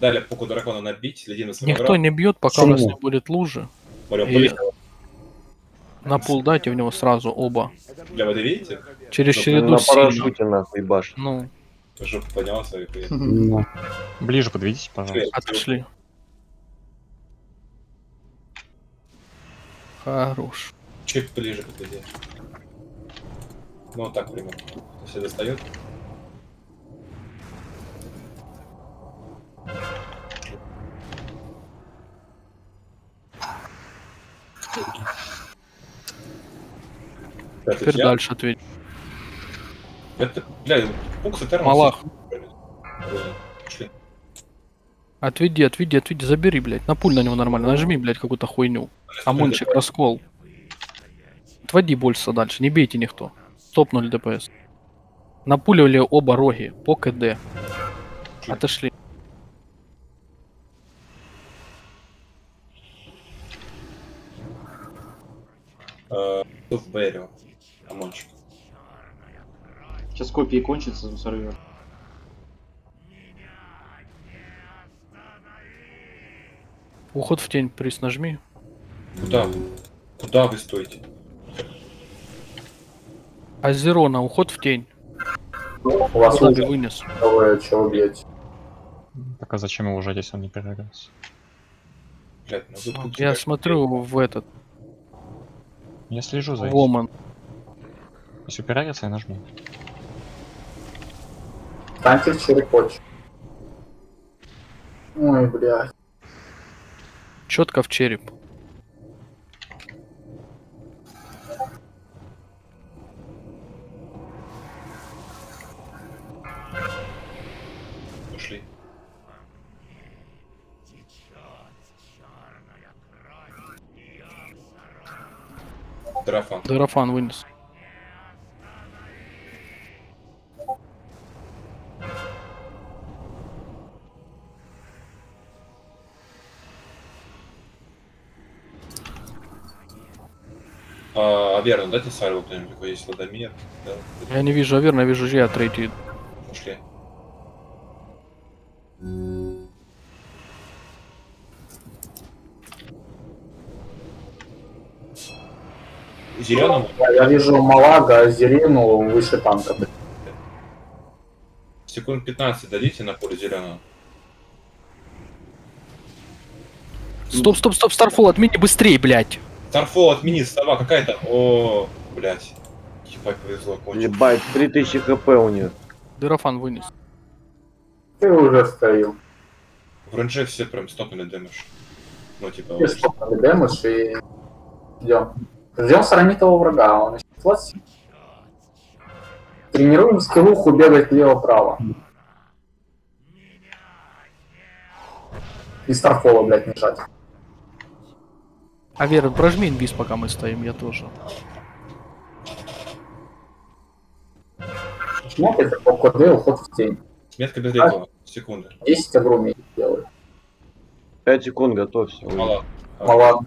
Дали пуку дракона набить, следим за Никто не бьет, пока у нас не будет лужи. Смотрю, И-. На пул дайте в него сразу оба. Бля, вы это видите? Через Ну, череду на парашюте нахуй башь. Ну, Жопу поднялся и хуя. Ну, Ближе подведите, пожалуйста. отошли. Хорош. Чуть ближе подведи. Ну, вот так примерно. Если достает. Это Теперь я? дальше ответь. Это, бля, пукс и термос. Малах. Отведи, отведи, отведи, забери, блядь. Напуль на него нормально. Нажми, блядь, какую-то хуйню. Амунчик, раскол. Отводи больше дальше, не бейте никто. Стопнули ДПС. Напуливали оба роги по КД. Отошли. Э, В Бэрио. Амончик. сейчас копии кончатся, сорвет. Уход в тень, приз нажми. Куда? Куда вы стоите? Азерона, уход в тень. У вас лучше, вынес? вы чего бьете? Пока зачем его ужать, если он не перерывается? Блядь, ну Я смотрю в этот, Я слежу за в этим. Оман. Если упирается, я нажму. Станьте в черепочек. Ой, блядь. Четко в череп. Драфан. Дарафан вынес. А, Аверну, дайте сальву кто-нибудь, такой есть Ладомир. Да, Я не вижу Аверна, я вижу Жия третий. ушли. Зеленому Я, вижу Малага, Зерину выше танка. секунд 15 дадите на поле зеленого. Стоп, стоп, стоп, Старфол, отмени быстрее, блядь. Старфол, отмени, сова какая-то. О, блядь. Ебать, повезло, кончил. Ебать, 3000 хп у нее. Дарафан вынес. Ты уже стою. В РНЖ все прям стопнули дэмэдж. Ну, типа, Ты стопнули дэмэдж и ждем. Ждем саранитого врага, он еще 20. Тренируем скиллуху бегать влево-право. И старфола, блядь, не жать. Авер, прожми инвиз, пока мы стоим, я тоже. Смотрите, по КД уход в тень. метка без летого. Секунды. 10 огромный делает. 5 секунд, готовься. Мало. Мало.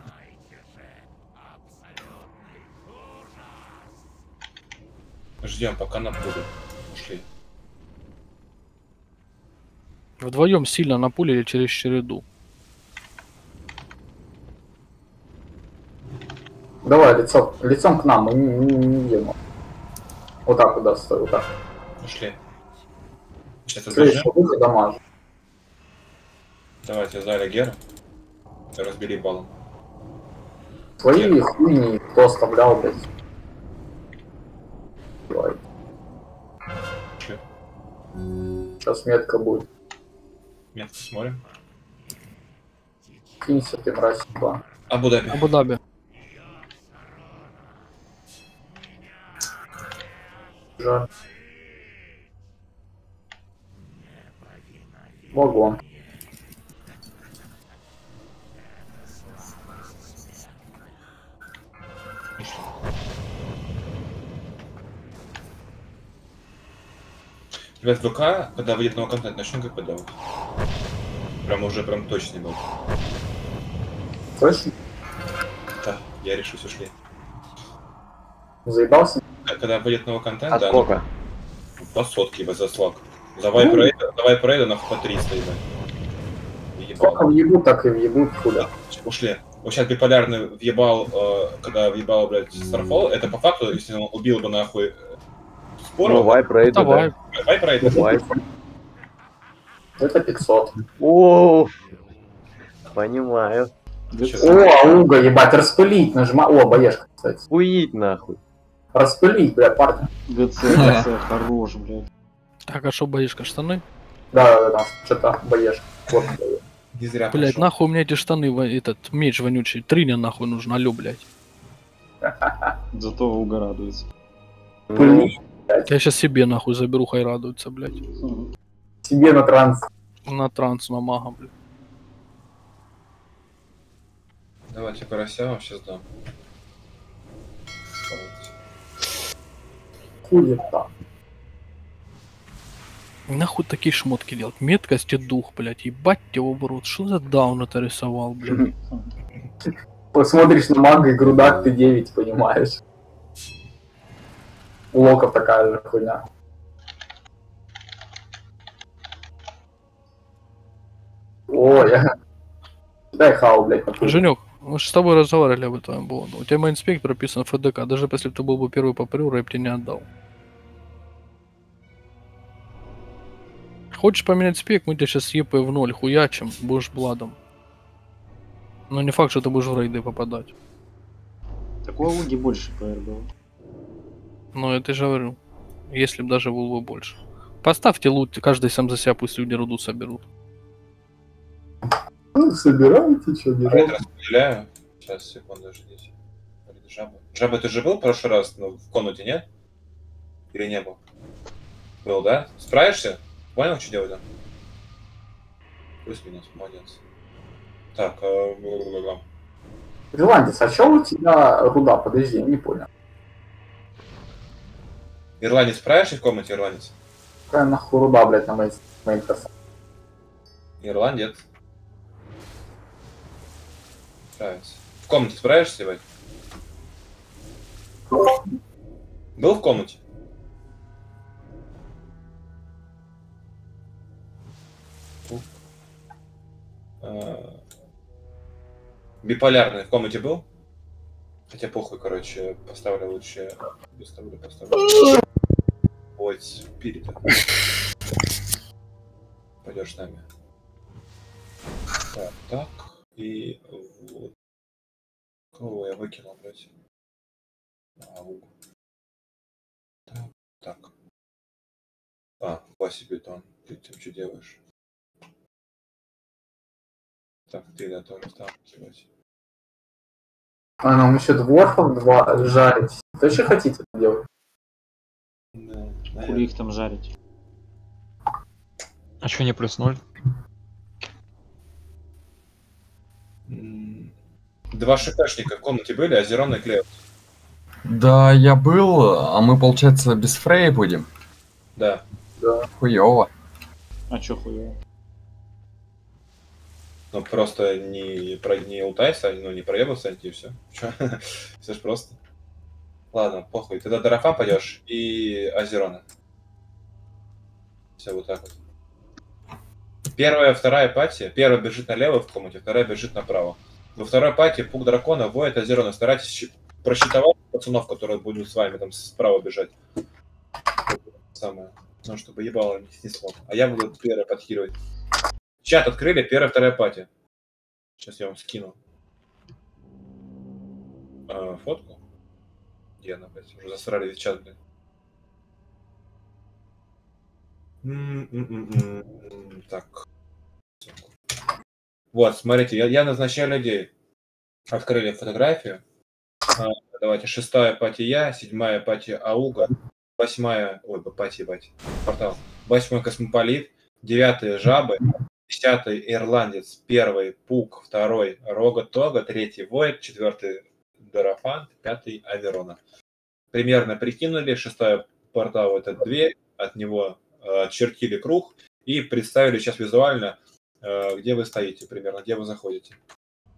Ждем, пока напудят. Ушли. Вдвоем сильно напулили через череду. Давай, лицо, лицом к нам, мы не, не, не видим. Вот так вот, да, стой, вот так. Ушли. Сейчас Следующий выход дамаж. Давайте Зайля Гера. Разбери баллом. Свои хуйни кто оставлял, блядь. Давай. Сейчас метка будет. Метку смотрим. Кинься ты, мразь, два. Абу-Даби. Абу-Даби. Жаль. Вагон. Ребят, ВК, когда выйдет новый контент, начнем как подавать. Прям уже прям точно был. Слышишь? Да, я решусь, ушли. Заебался? Когда выйдет новый контент, А да, сколько? ну, по сотке, ебать, за слаг. За Вайпрейда, за Вайпрейда на по 300, ебать. въебал. Сколько въебут, так и въебут куда. Ушли. Вот сейчас биполярный въебал, э, когда въебал, блядь, Старфол, это по факту, если он убил бы нахуй Ну, Спору, вайп рейд, Давай. давай про это. Вайп. Это 500. О, понимаю. О, ауга, ебать, распылить, нажимай. О, боешка, кстати. Хуить нахуй. Распылить, бля, парня. ГЦ, ГЦ, хорош, блядь. Так, а что боишься, штаны? Да, да, да, что-то боешка. Вот, блядь. Не зря Блять, пошел. нахуй у меня эти штаны, этот меч вонючий. Триня нахуй нужно, алё, блять. Зато Уга радуется. Пылить. Я сейчас себе нахуй заберу, хай радуются, блять. Мгм. Себе на транс. На транс, на мага, блядь. Давайте карася вам сейчас дам. Хуета. Нахуй такие шмотки делать? Меткость и дух, блять. Ебать его в рот. Что за даун это рисовал, блядь? Посмотришь на мага и грудак, ты 9 понимаешь. У локов такая же хуйня. О, я... Дай хау, блядь, на. Женек, мы же с тобой разговаривали об этом было. У тебя мейнспек прописан в ФДК. Даже если бы ты был бы первый по прю, рэп тебе не отдал. Хочешь поменять спек, мы тебя сейчас ЕП в ноль хуячим, будешь бладом. Но не факт, что ты будешь в рейды попадать. Так у Ауги больше ПР было. Но это же говорю. Если бы даже был бы больше. Поставьте лут, каждый сам за себя пусть люди руду соберут. Ну, собираете, что Рейд делать? распределяю. Сейчас, секунду, ждите. Рейд Жаба. Жаба, ты же был в прошлый раз ну, в комнате, нет? Или не был? Был, да? Справишься? Понял, что делать, да? Плюс-минус, молодец. Так, э. Ирландец, а чё у тебя руда? Подожди, я не понял. Ирландец, справишься в комнате, ирландец? Какая нахуй руда, блядь, на моей красавице? Ирландец. Справится. В комнате справишься, ебать? Был в комнате? А, Биполярный в комнате был? Хотя похуй, короче, поставлю лучше. Поставлю, поставлю. Ой, спирит. Пойдешь с нами. Так, так. И вот. Кого я выкинул, блядь? Ау. Так, так. А, Вася Бетон, ты там что делаешь? Так, ты да тоже там, блядь. А, нам еще дворфов два жарить. Что еще хотите делать? Да, Хули их там жарить. А чё не плюс ноль? Два шипешника в комнате были, Азерон и Клео. Да, я был, а мы, получается, без Фрея будем. Да. Да. Хуёво. А чё хуево? Ну просто не, про, не ултайся, ну не проебался, и все. Все ж просто. Ладно, похуй. Тогда Дарафан пойдешь и Азерона. Все вот так вот. Первая, вторая пати. Первая бежит налево в комнате, вторая бежит направо. Во второй пати пук дракона воет Азерона. Старайтесь просчитывать пацанов, которые будут с вами там справа бежать. Самое. Ну, чтобы ебало не снесло. А я буду первый подхиривать. Чат открыли, первая, вторая пати. Сейчас я вам скину. А, фотку? Где она, блядь? Уже засрали весь чат, блядь. Так. Вот, смотрите, я, я назначаю людей. Открыли фотографию. А, давайте, шестая пати я, седьмая пати Ауга, восьмая, ой, пати, ебать, портал. Восьмой космополит, девятый Жабы, десятый Ирландец, первый Пук, второй Рога Тога, третий Войд, четвертый Дарафант, пятый Аверона. Примерно прикинули, шестой портал это дверь, от него э, очертили круг и представили сейчас визуально, э, где вы стоите примерно, где вы заходите.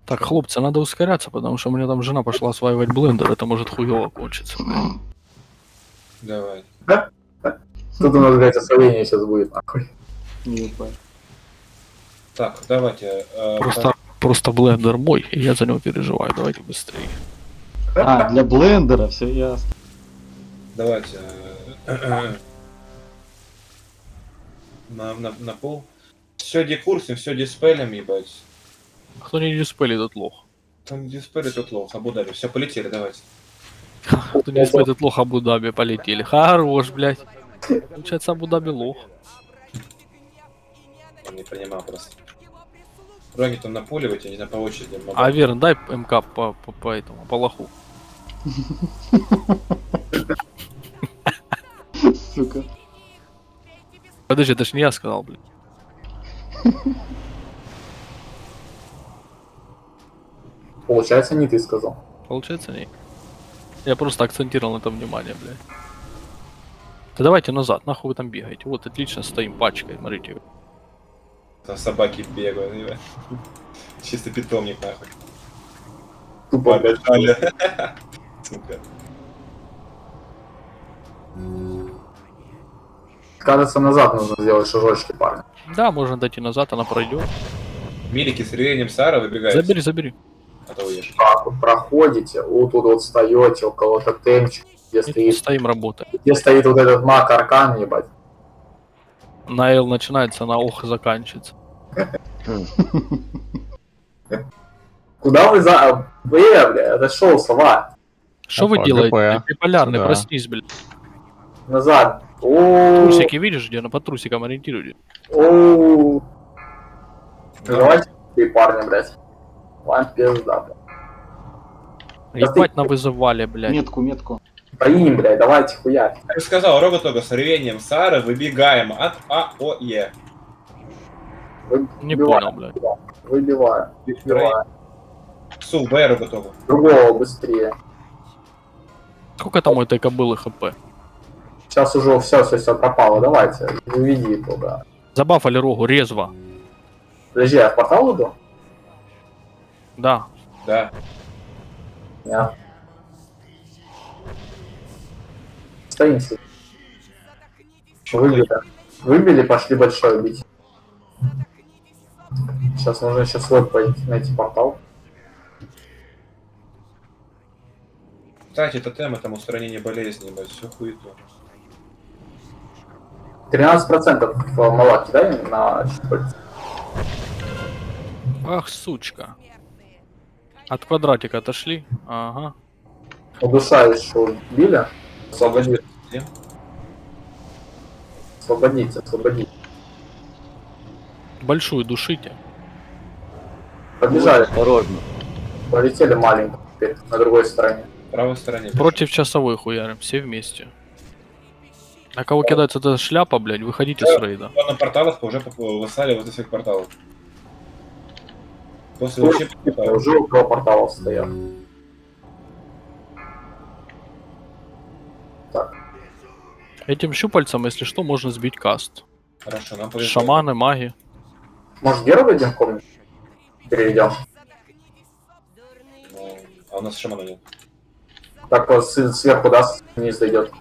Так, хлопцы, надо ускоряться, потому что у меня там жена пошла осваивать блендер, это может хуево кончиться. Давай. Тут у нас, блядь, освоение сейчас будет, нахуй. Не ебать. Так, давайте. э, Просто, просто блендер мой, и я за него переживаю. Давайте быстрее. А, для блендера, все ясно. Давайте. э, На, на, на пол. Все декурсим, все диспелем, ебать. Кто не диспелит, тот лох. Там диспели тут лох, Абу-Даби. Все, полетели, давайте. Кто не диспелит, тот лох Абу-Даби полетели. Хорош, блядь. Получается, Абу-Даби лох. Он не принимал просто. Роги там напуливайте, не знаю, по очереди. могу. А, Верн, дай МК по, по, по этому, по лоху. Сука. Подожди, это ж не я сказал, блядь. Получается, не ты сказал. Получается, не. Я просто акцентировал на этом внимание, блядь. Да давайте назад, нахуй вы там бегаете. Вот, отлично стоим пачкой, смотрите. Там собаки бегают. ебать. Чисто питомник, нахуй. Тупо, Побежали. Сука. Кажется, назад нужно сделать шажочки, парни. Да, можно дойти назад, она пройдет. Милики с ревением Сара выбегают. Забери, забери. А то уедешь. Так вот проходите, вот тут вот встаете около тотемчика, где И стоит, стоим, работаем. где стоит вот этот маг аркан, ебать. На Л начинается, на Ох заканчивается. Куда вы за... Вы, бля, это шоу, сова. Что вы Опа, делаете? Биполярный, проснись, блядь. Назад. Трусики видишь, где? Ну по трусикам ориентируйте. Давайте ты, парни, блядь. Вам пизда, блядь. Ебать на вызывали, блядь. Метку, метку. Стоим, блядь, давайте хуять. Я же сказал, Рога Тога с ревением Сары выбегаем от А, О, Е. Вы- Не понял, блядь. Выбиваем, выбиваем. Су, Б, Рога Тога. Другого быстрее. Сколько там у этой кобылы хп? Сейчас уже все, все, все пропало. Давайте, уведи его, да. Забафали рогу, резво. Подожди, я в портал иду? Да. Да. Нет. Стоим себе. Выбили. Выбили, пошли большой бить. Сейчас нужно сейчас свой пойти найти портал. Кстати, это тема, там устранение болезни, ебать, все хуету. 13% мала кидай на. Ах, сучка. От квадратика отошли. Ага. Удушающего били. Освободите. Где? Освободите, освободите. Большую душите. Побежали. Осторожно. Полетели маленько теперь на другой стороне. В правой стороне. Против часовой хуярим, все вместе. На кого кидается эта шляпа, блядь, выходите с рейда. На порталах уже высали возле всех порталов. После вообще порталов. Уже около порталов стоят. Этим щупальцем, если что, можно сбить каст. Хорошо, нам повезло. Шаманы, маги. Может, Геру в комнату? Переведем. Ну, А у нас шамана нет. Так вот с- сверху, да, вниз дойдет.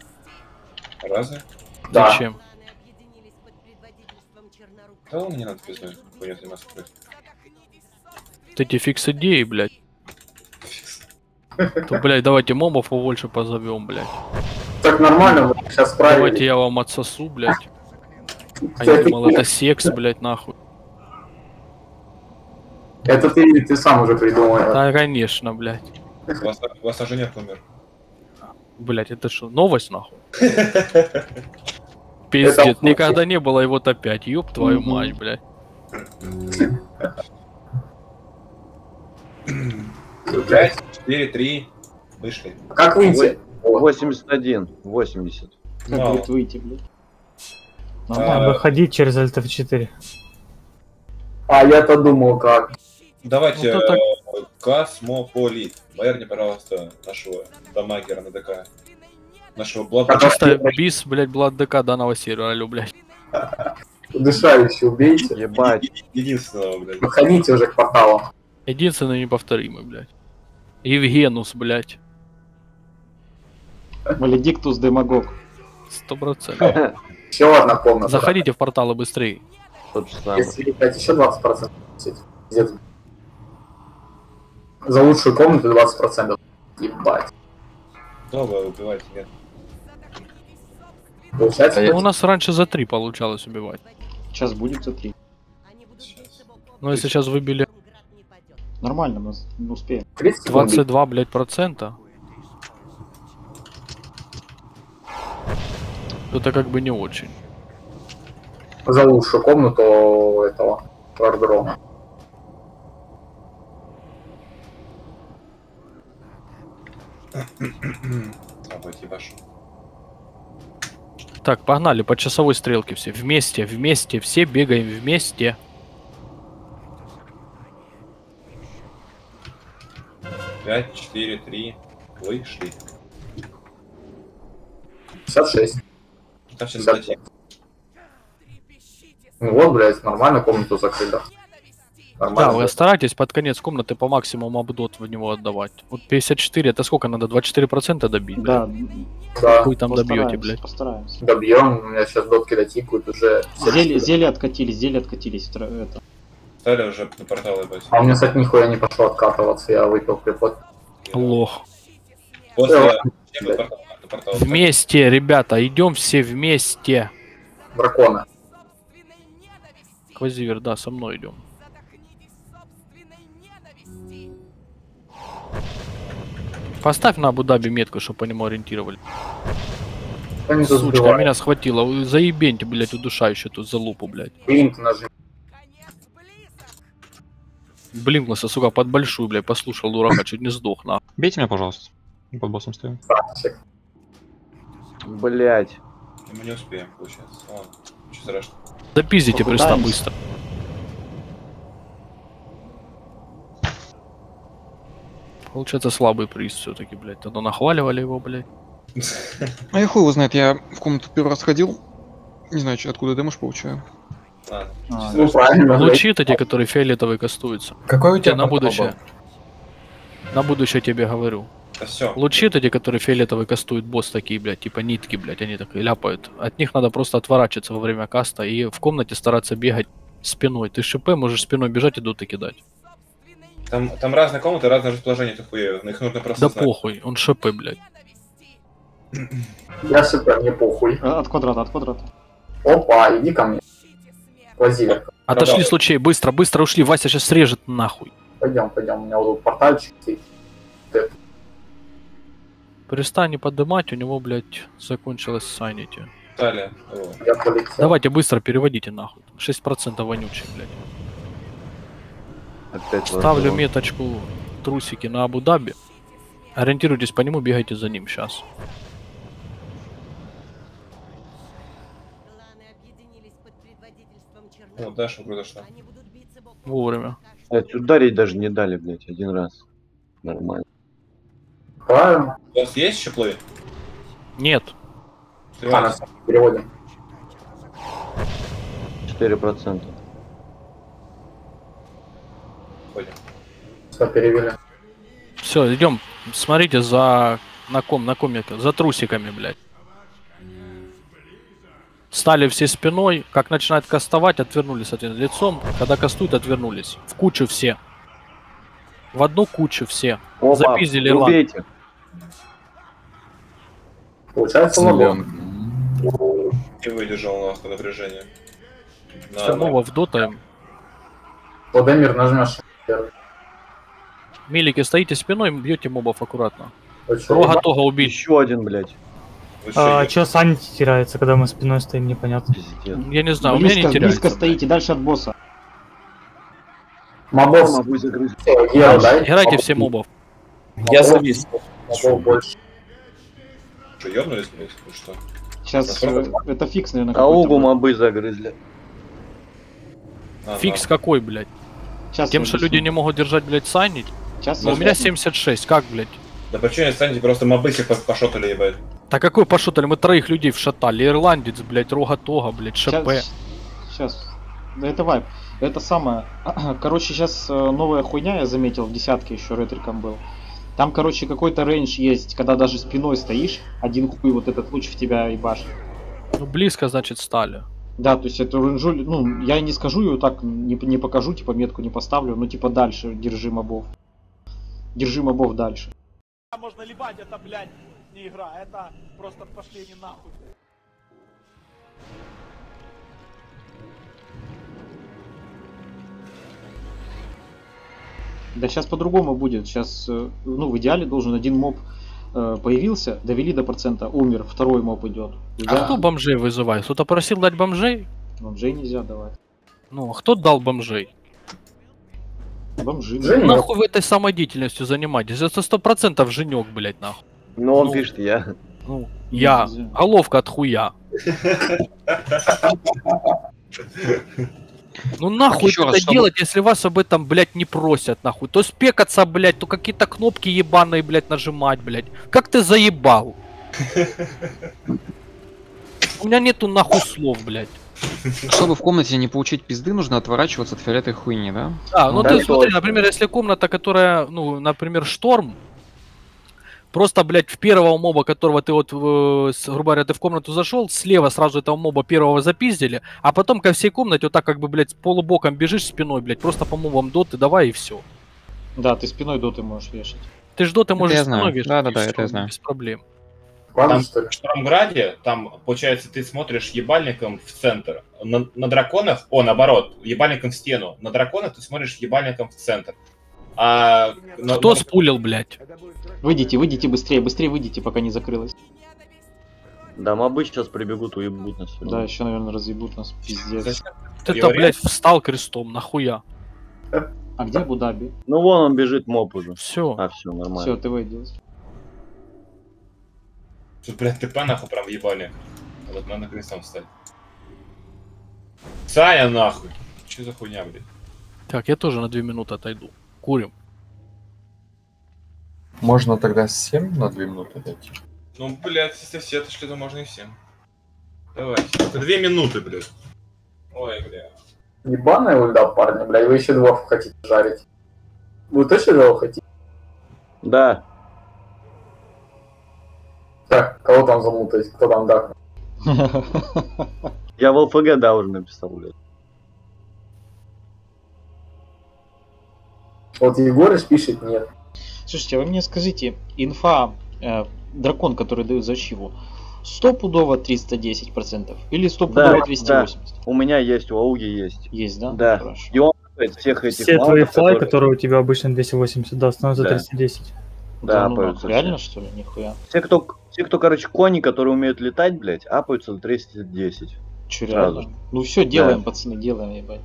Разве? Да. Зачем? Да он не надо пиздой. Хуйня заниматься. Вот эти фикс идеи, блядь. То, блядь, давайте мобов побольше позовем, блядь. Так нормально, мы сейчас Давайте справились. я вам отсосу, блядь. А я думал, это секс, блядь, нахуй. Это ты, ты сам уже придумал. Да, конечно, блядь. Вас, вас Аженек умер. Блядь, это что, новость, нахуй? Пиздец, никогда не было, и вот опять, ёб твою мать, блядь. Пять, четыре, три. Вышли. Как выйти? Вот. 81, 80. Как будет выйти, блядь? А, Нормально. Выходить через Alt F4. А я-то думал, как. Давайте Ну, так. э, Космополит. Боярни, пожалуйста, нашего дамагера на ДК. Нашего. Так, Чисто бис, блядь, Блад ДК данного сервера, блядь. Удышающий убейте. Ебать. Еди- Единственного, блядь. Выходите уже к порталу. Единственный неповторимый, блядь. Евгенус, блядь. Маледиктус демагог. Сто процентов. Еще одна комната. Заходите в порталы быстрее. Если дать еще 20%, пиздец. За лучшую комнату 20%. Ебать. Долго убивать, нет. Получается, А я- Ну, у нас раньше за 3 получалось убивать. Сейчас будет за три. Сейчас. Но если сейчас выбили Нормально, мы успеем. критики бомбить. 22, блядь, процента, это как бы не очень. за лучшую комнату этого вардрома. Так, погнали по часовой стрелке все. Вместе, вместе, все бегаем вместе. Пять, четыре, три. Вышли. 56. 55. зайти. Ну вот, блядь, нормально комнату закрыли. Да, Нормально. вы блядь. старайтесь под конец комнаты по максимуму обдот в него отдавать. Вот 54, это сколько надо? 24% добить? Да, Да, Хуй там добьете, блядь. Постараемся. добьем. У меня сейчас дотки дотикают уже. Зелье, зелье откатились, зелье откатились. Это. Стали уже на портал ебать. А у меня, кстати, нихуя не пошло откатываться. Я выпил приход. Лох. После Да. Портал. Вместе, ребята, идем все вместе. Дракона. Квазивер, да, со мной идем. Поставь на Абу-Даби метку, чтобы по нему ориентировали. Они Сучка, сбивают. меня схватила. Заебеньте, блядь, удушающую тут за лупу, блядь. Блин, ты нажми. Блинкнулся, сука, под большую, блядь, послушал дурака, чуть не сдох, на. Бейте меня, пожалуйста. Под боссом стою. Блять. Мы не успеем, получается. Ладно. Ничего страшного. Запиздите приста Попытаемся. быстро. Получается слабый приз все-таки, блядь. Тогда нахваливали его, блядь. А я хуй его знает, я в комнату первый раз ходил. Не знаю, откуда дэмэдж получаю. Ладно. А, Ну, правильно. Лучи эти, которые фиолетовые кастуются. Какой у тебя на будущее. На будущее тебе говорю. Да все. Лучи эти, которые фиолетовые кастуют, босс такие, блядь, типа нитки, блядь, они так и ляпают. От них надо просто отворачиваться во время каста и в комнате стараться бегать спиной. Ты ШП можешь спиной бежать и доты кидать. Там, там разные комнаты, разное расположение этих хуев. Их нужно просто Да знать. похуй, он ШП, блядь. Я супер, мне похуй. Э, От квадрата, от квадрата. Опа, иди ко мне. Лазивер. Отошли да. с лучей, быстро, быстро ушли. Вася сейчас срежет нахуй. Пойдем, пойдем. У меня вот портальчик. стоит. Перестань не поднимать, у него, блядь, закончилось санити. О. Я полетел. Давайте быстро переводите нахуй. 6% вонючий, блядь. Опять Ставлю вардром. меточку трусики на Абу-Даби. Ориентируйтесь по нему, бегайте за ним сейчас. Кланы объединились под предводительством О, Чернобыля. Даша произошла. Вовремя. Блядь, ударить даже не дали, блять, один раз. Нормально. Правильно. У вас есть еще плей? Нет. А, на самом деле, переводим. 4%. Ходим. Все, перевели. Все, идем. Смотрите за на ком, на ком я- за трусиками, блядь. Стали все спиной, как начинает кастовать, отвернулись соответственно, лицом. Когда кастуют, отвернулись. В кучу все. В одну кучу все. Опа, Запиздили, убейте. Получается. Зелёнка. Не выдержал нахуй напряжение. Мова в дота. Владимир, нажмешь. Милики, стоите спиной, бьете мобов аккуратно. Очень Рога тога убить. Еще один, блять. Вы А, чё, санити теряется, когда мы спиной стоим, непонятно. Пиздец. Я не знаю, у меня не Близко, теряется. близко стоите, дальше от босса. Мобов. Играйте все мобов. Я завис. Мобов больше. Что, ёбнулись, блядь? Ну что? Сейчас э, это фикс, наверное, Аугу мобы загрызли. А, Фикс да. какой, блядь? Сейчас Тем, что люди не могут держать, блядь, сайнить. Сейчас Но у меня 76, как, блядь? Да почему не станете просто мобы все по- пошотали, ебать? Да какой пошутали? Мы троих людей вшатали. Ирландец, блядь, Рога Тога, блядь, ШП. Сейчас. Да это вайп. Это самое. Короче, сейчас новая хуйня я заметил в десятке еще ретриком был. Там, короче, какой-то рейндж есть, когда даже спиной стоишь, один хуй вот этот луч в тебя ебашит. Ну, близко, значит, стали. Да, то есть эту ренжу, ну, я не скажу ее так, не, не покажу, типа метку не поставлю, ну типа дальше держи мобов. Держи мобов дальше. Можно либать, это, блядь, не игра, это просто пошли не нахуй. Да сейчас по-другому будет. Сейчас, э, ну, в идеале должен один моб э, появился, довели до процента, умер, второй моб идет. А кто бомжей вызывает? Кто-то просил дать бомжей? Бомжей нельзя давать. Ну, а кто дал бомжей? Бомжи. Женя, Нахуй вы этой самодеятельностью занимаетесь? Это сто процентов женек, блядь, нахуй. Ну, он Ну. пишет, я. Ну, я. Нельзя. Головка от хуя. Ну нахуй еще раз, это чтобы- делать, если вас об этом, блядь, не просят, нахуй. То спекаться, блядь, то какие-то кнопки ебаные, блядь, нажимать, блядь. Как ты заебал? У меня нету нахуй слов, блядь. Чтобы в комнате не получить пизды, нужно отворачиваться от фиолетовой хуйни, да? А, ну Да, ты смотри, например, если комната, которая, ну, например, шторм, просто, блядь, в первого моба, которого ты вот, с- грубо говоря, ты в комнату зашел, слева сразу этого моба первого запиздили, а потом ко всей комнате вот так как бы, блядь, полубоком бежишь спиной, блядь, просто по мобам доты давай и все. Да, ты спиной доты можешь вешать. Ты ж доты можешь спиной вешать, Да-да-да, и это всё, я знаю. Без проблем. Там в Штормграде, там, получается, ты смотришь ебальником в центр. На, на драконах, о, наоборот, ебальником в стену. На драконах ты смотришь ебальником в центр. А Кто на- спулил, блядь? Выйдите, выйдите быстрее, быстрее выйдите, пока не закрылось. Да, мобы сейчас прибегут, уебут нас. Да, еще, наверное, разъебут нас, пиздец. Ты это, Говорят. блядь, встал крестом, нахуя? А где Абу-Даби? Ну вон он бежит, моб уже. Все. А, все, нормально. Все, ты выйдешь. Тут, блядь, ТП нахуй прям ебали. Вот надо крестом встать. Саня нахуй. Че за хуйня, блядь? Так, я тоже на две минуты отойду. Курим. Можно тогда с 7 на 2 минуты дойти? Ну, блядь, если все отошли, то можно и всем. Давайте. Это две минуты, блядь. Ой, бля. Ебаная ульда, парни, блядь, вы еще двух хотите жарить. Вы точно двух хотите? Да, Так, кого там замутать? Кто там дак? я в ЛФГ, да, уже написал, блядь. Вот Егорыч пишет нет. Слушайте, а вы мне скажите, инфа, э, дракон, который дает за Чиву, стопудово 310% или стопудово Да, 280? У меня есть, у Ауги есть. Есть, да? Да. Хорошо. И он стоит всех этих Все твои флай, которые- которые у тебя обычно 280, да, становятся Да. 310. Да, ну, апаются реально, все. что ли? Нихуя. Все, кто, все, кто, короче, кони, которые умеют летать, блядь, апаются до 310. Че, Сразу реально? Ну все, делаем, пацаны, делаем, ебать.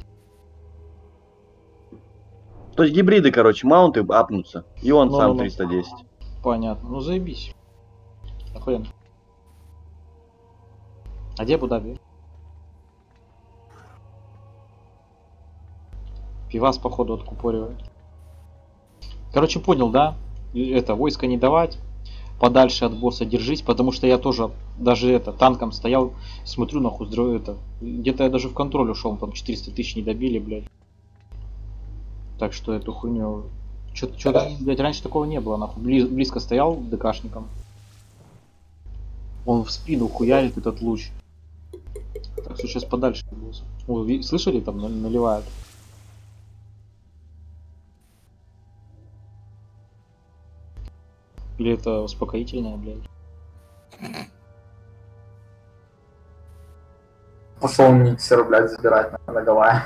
То есть гибриды, короче, маунты апнутся. И он Ну, сам ну, ну. 310. Понятно. Ну заебись. Охуенно. А где Абу-Даби? Пивас, походу, откупоривает. Короче, понял, да? Это, войска не давать. Подальше от босса держись, потому что я тоже даже это танком стоял, смотрю нахуй это. Где-то я даже в контроль ушел, там 400 тысяч не добили, блядь. Так что эту хуйню. Что-то, что-то, блядь, раньше такого не было, нахуй. Бли- близко стоял ДКшником. Он в спину хуярит этот луч. Так что сейчас подальше. О, слышали, там на- наливают. Или это успокоительное, блядь? Пошел миксер, блядь, забирать на, на Гавайи.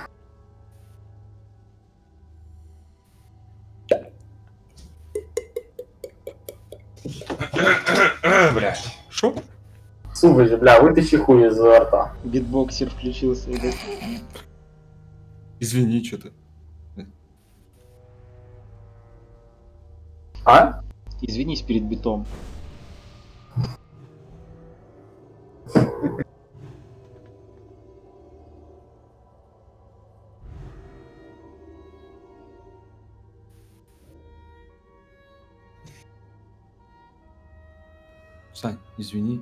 Блядь. Шо? Сувы же, бля, вытащи хуй из рта. Битбоксер включился. ебать. Извини, что-то. А? Извинись перед битом. Извини.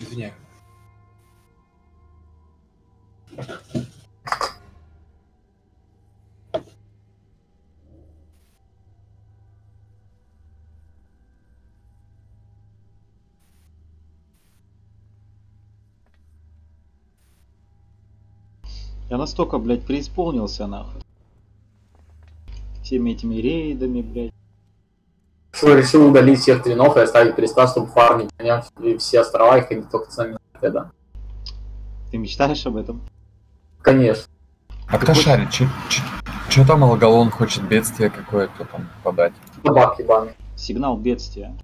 Извиняю. Я настолько, блядь, преисполнился, нахуй. Всеми этими рейдами, блядь. Что решил удалить всех тренов и оставить Креста, чтобы фармить на нем и все острова и ходить только с нами. Да. Ты мечтаешь об этом? Конечно. А кто шарит? Че там Алгалон хочет бедствие какое-то там подать? Собак ебаный. Сигнал бедствия.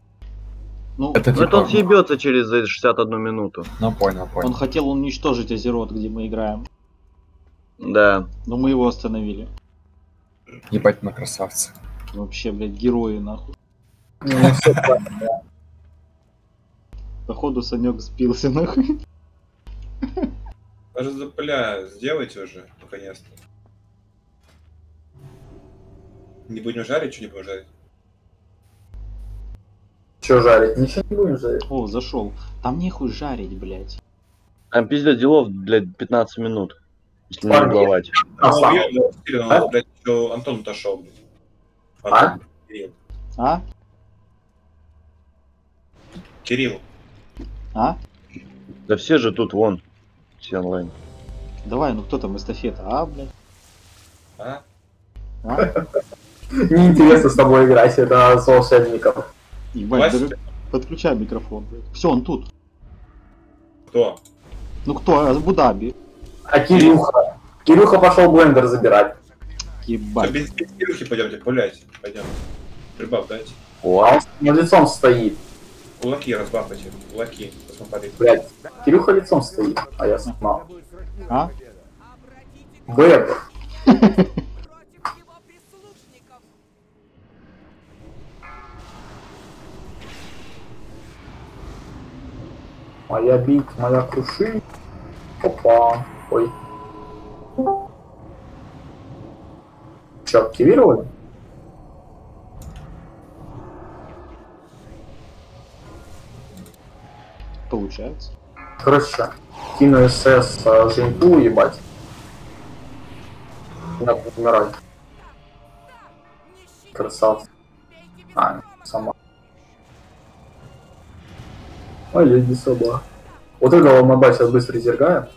Ну, Это Ну, типа... это он съебется через 61 минуту. Ну, понял, понял. он хотел уничтожить Азерот, где мы играем. Да. Но мы его остановили. Ебать на красавца. Вообще, блядь, герои, нахуй. Ну. Походу Санек сбился, нахуй. Даже за бля, сделайте уже, наконец-то. Не будем жарить, что не будем жарить? Че жарить? Ничего не будем жарить. О, зашел. Там нехуй жарить, блядь. Там пиздец делов, блядь, 15 минут. Если не угловать. Антон отошел, блядь. А? А? Кирилл. А? Да все же тут вон. Все онлайн. Давай, ну кто там эстафета? А, блядь? А? А? Неинтересно с тобой играть, это с волшебников. Ебать, подключай микрофон, блядь. Все, он тут. Кто? Ну кто? Абу-Даби. А Кирюха? Кирюха пошел блендер забирать. Ебать. без, Кирюхи пойдемте, погулять. Пойдем. Прибав дайте. А он над лицом стоит. Кулаки разбавьте. Кулаки. Посмотри. Блять, Кирюха лицом стоит, а я снимал. А? Бэб. Против его прислужников. Моя бить, моя круши. Опа. Ой. Че, активировали? Получается. Короче, кину СС э, Женьку ебать. Надо умирать. Красавцы. А, сама. Ой, леди собака. Вот этого моба сейчас быстро зергаем.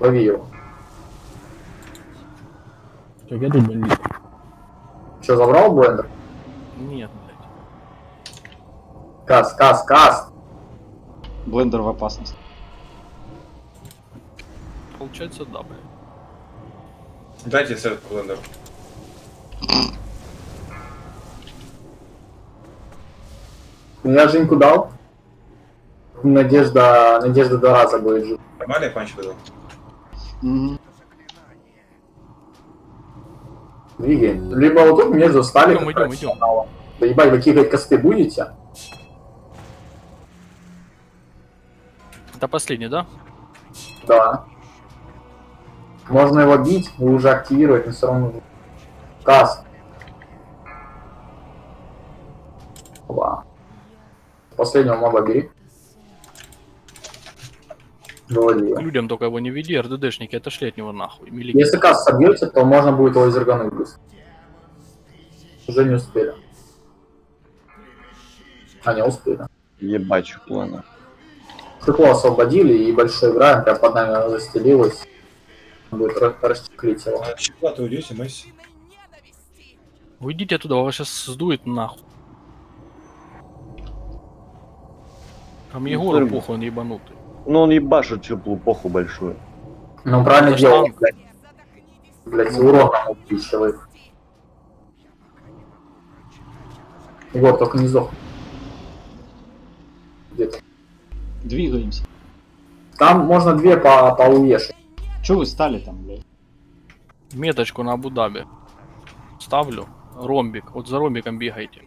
Лови его. Чё, я думаю, нет. Че, забрал блендер? Нет. Кас, кас, кас. Блендер в опасности. Получается, да, блядь. Дайте сет блендер. Я Женьку дал. Надежда, надежда два раза будет жить. Нормально я панч выдал? Двигаем. Либо вот тут между стали. Идем, идем, идем. Да ебать, вы кикать косты будете? Это последний, да? Да. Можно его бить и уже активировать, но все равно. Кас. Ва. Последнего моба бери. Выводи. К людям только его не веди, РДДшники отошли от него нахуй. Милики. Если кас собьете, то можно будет его зергануть быстро. Уже не успели. А, не успели. Ебать, чухлана. Стекло освободили и большой играем, прям под нами застелилась. Будет ра- расчехлить его. А чего ты уйдете, Месси? Уйдите оттуда, вас сейчас сдует нахуй. Там Егору сорви. похуй, он ебанутый. Ну он ебашит всю плупоху большую. Ну правильно За делал, что? блядь. Блядь, урона упищивает. Егор, только не сдох. Где-то. Двигаемся. Там можно две по, по увешать. Че вы стали там, блядь? Меточку на Абу-Даби. Ставлю. Ромбик. Вот за ромбиком бегайте.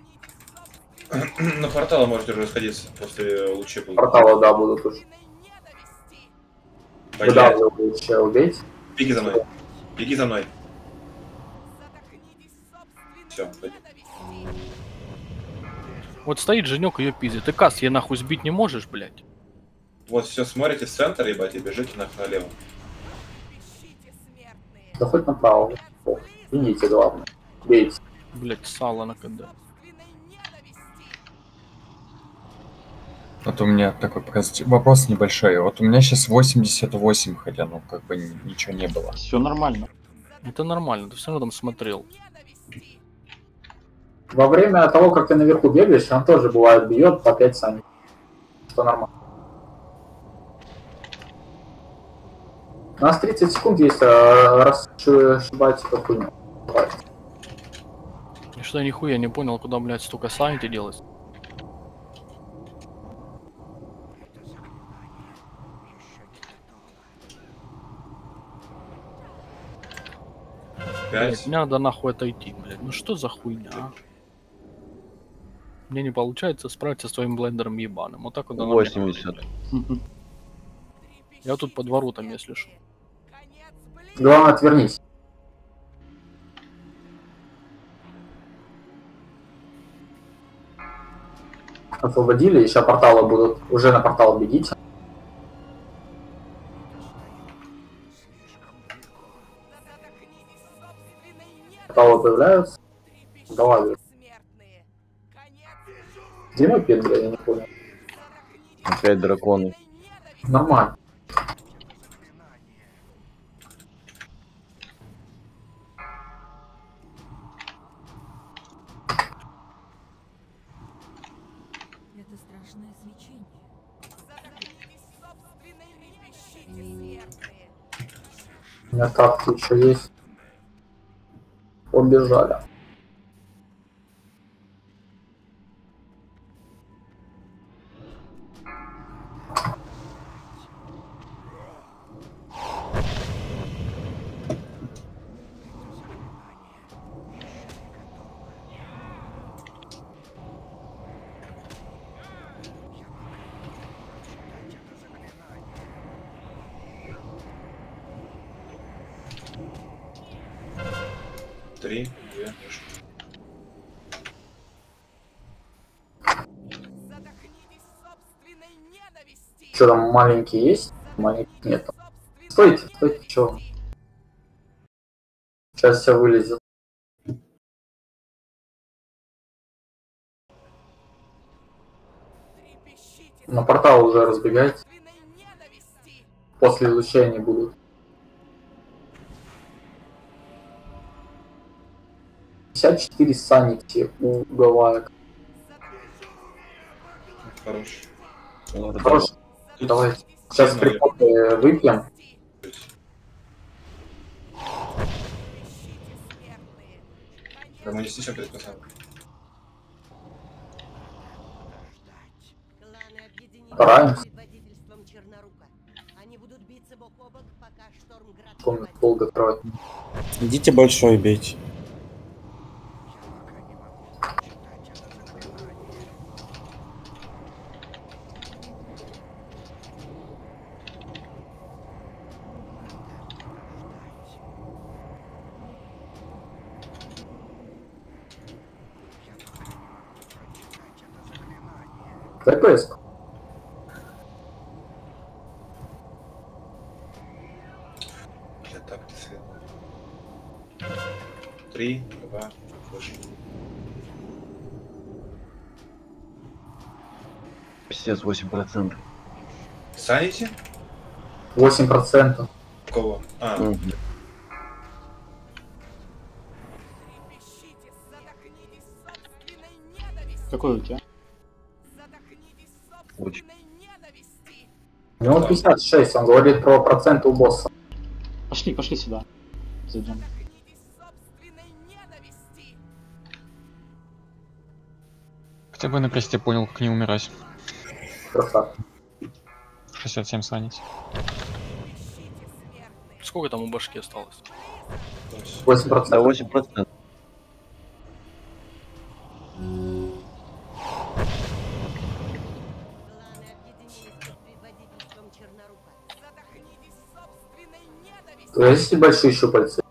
На портала можете уже расходиться после лучей был. Портала, да, будут уже. Блядь, Выдавливают еще убейте. Беги за мной. Беги за мной. Все, пойдем. ненависти. Вот стоит Женек ее пиздит. Ты кас я нахуй сбить не можешь, блядь? Вот все смотрите в центр, ебать, и бежите нахуй налево. Ищите смертные. Да хоть направо. Идите, главное. Бейте. Блядь, сало на КД. Вот у меня такой показатель. Вопрос небольшой. Вот у меня сейчас 88, хотя ну как бы ни- ничего не было. Все нормально. Это нормально, ты все равно там смотрел. Во время того, как ты наверху бегаешь, он тоже бывает бьет по 5 сами. Что нормально. У нас 30 секунд есть а, расшибать эту хуйню. Что я нихуя не понял, куда, блядь, столько санити делать. Блядь, мне надо нахуй отойти, блядь. Ну что за хуйня, а? Мне не получается справиться с твоим блендером ебаным. Вот так вот оно мне 80. говорит. Я тут под воротами, если что. Главное, отвернись. Освободили, еще порталы будут. Уже на портал бегите. Порталы появляются. Давай. Где мой бля, я не понял. Опять драконы. Нормально. У меня тапки еще есть. Побежали. Маленький есть? Маленьких нет. Стойте, стойте, что? Сейчас все вылезет. На портал уже разбегайте. После излучения будут. Пятьдесят четыре санити у Гаваек. Хорош. Хорош. Давайте. Сейчас прикопы выпьем. Да мы не снесем перед концом. Кланы объединены Стараемся. под предводительством Чернорука. Они будут биться бок о бок, пока Штормград Комнату долго. Идите большой бейте. 78%. Санити? 8 процентов. Кого? А. Угу. Какой у тебя? Очень. У него 56, он говорит про процент у босса. Пошли, пошли сюда. Зайдем. Хотя бы на кресте понял, как не умирать. Красавчик. 67 санить. Сколько там у башки осталось? 8%. Да 8%. У тебя есть большие щупальцы?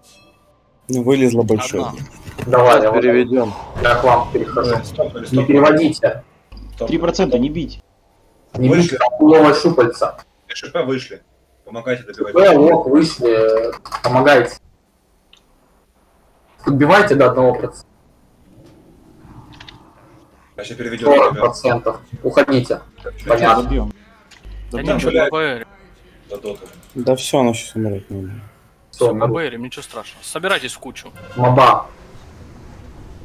Ну, вылезла большой. Одна. Давай, Переведем. я к вам перехожу. Стопнули, Не стопнули. переводите. Три процента не бить. Не Вышли. новое щупальца. ШП вышли. Помогайте добивать. Вы, лох, вышли, помогайте. Подбивайте до одного процента. Значит, переведем тебя. 40%. Уходите. Сейчас Понятно. добьем. Да ничего. ББР. За доту. Да все, она сейчас умрет надо. Все, Всё, мы- ББР, ничего страшного. Собирайтесь в кучу. Моба.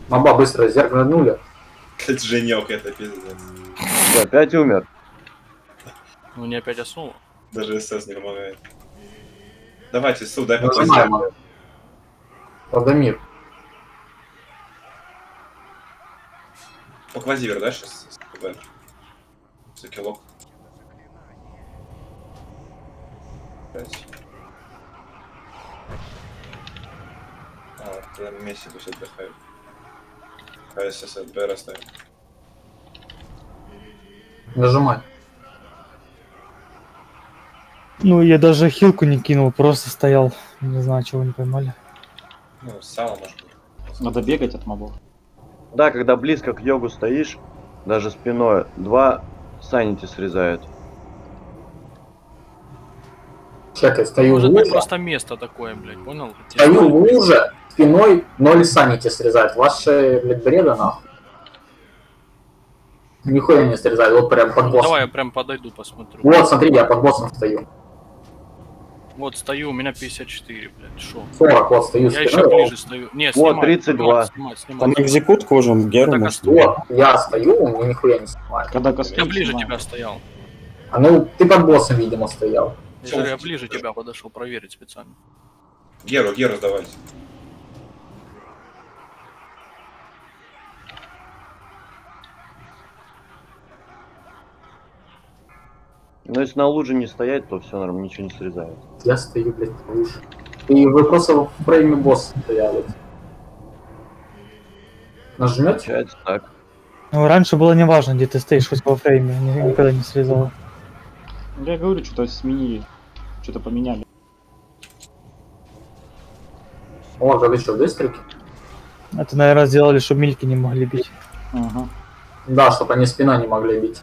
Моба быстро зеркнули. Это Женек, это пиздец. Всё, Опять умер. Ну не опять основа. Даже СС не помогает. Давайте, Су, дай Нажимаем. поквази. Радомир. Поквазивер, да, сейчас? За килок. Пять. А, тогда Месси пусть отдыхает. КСС, БР оставим. Нажимай. Ну, я даже хилку не кинул, просто стоял. Не знаю, чего не поймали. Ну, сало может быть. Надо бегать от мобов. Да, когда близко к йогу стоишь, даже спиной, два санити срезают. Чекай, стою в Может быть луже. просто место такое, блядь, понял? Стою в луже, спиной ноль санити срезать. Ваши, блядь, бреда нахуй. Нихуя не срезает, вот прям под боссом. Давай я прям подойду, посмотрю. Вот, смотри, я под боссом стою. Вот стою, у меня 54, блядь, шо? 40, вот стою Я еще ближе стою. Не, Вот, снимай, 32. Снимай, снимай, Там снимай. экзекутку уже Геру Так, может. Вот, я стою, мне нихуя не снимает. Когда косты Я ближе снимаем. тебя стоял. А ну, ты под боссом, видимо, стоял. Я я ближе тебя подошел проверить специально. Геру, Геру сдавайте. Но если на луже не стоять, то все нормально, ничего не срезает. Я стою, блядь, в луже. И вы просто в фрейме босса стояли. Нажмете? Получается так. Ну, раньше было неважно, где ты стоишь, хоть во фрейме, ни- никогда не срезало. Я говорю, что-то сменили. Что-то поменяли. О, тогда еще быстренько. Это, наверное, сделали, чтобы мильки не могли бить. Ага. Да, чтобы они спина не могли бить.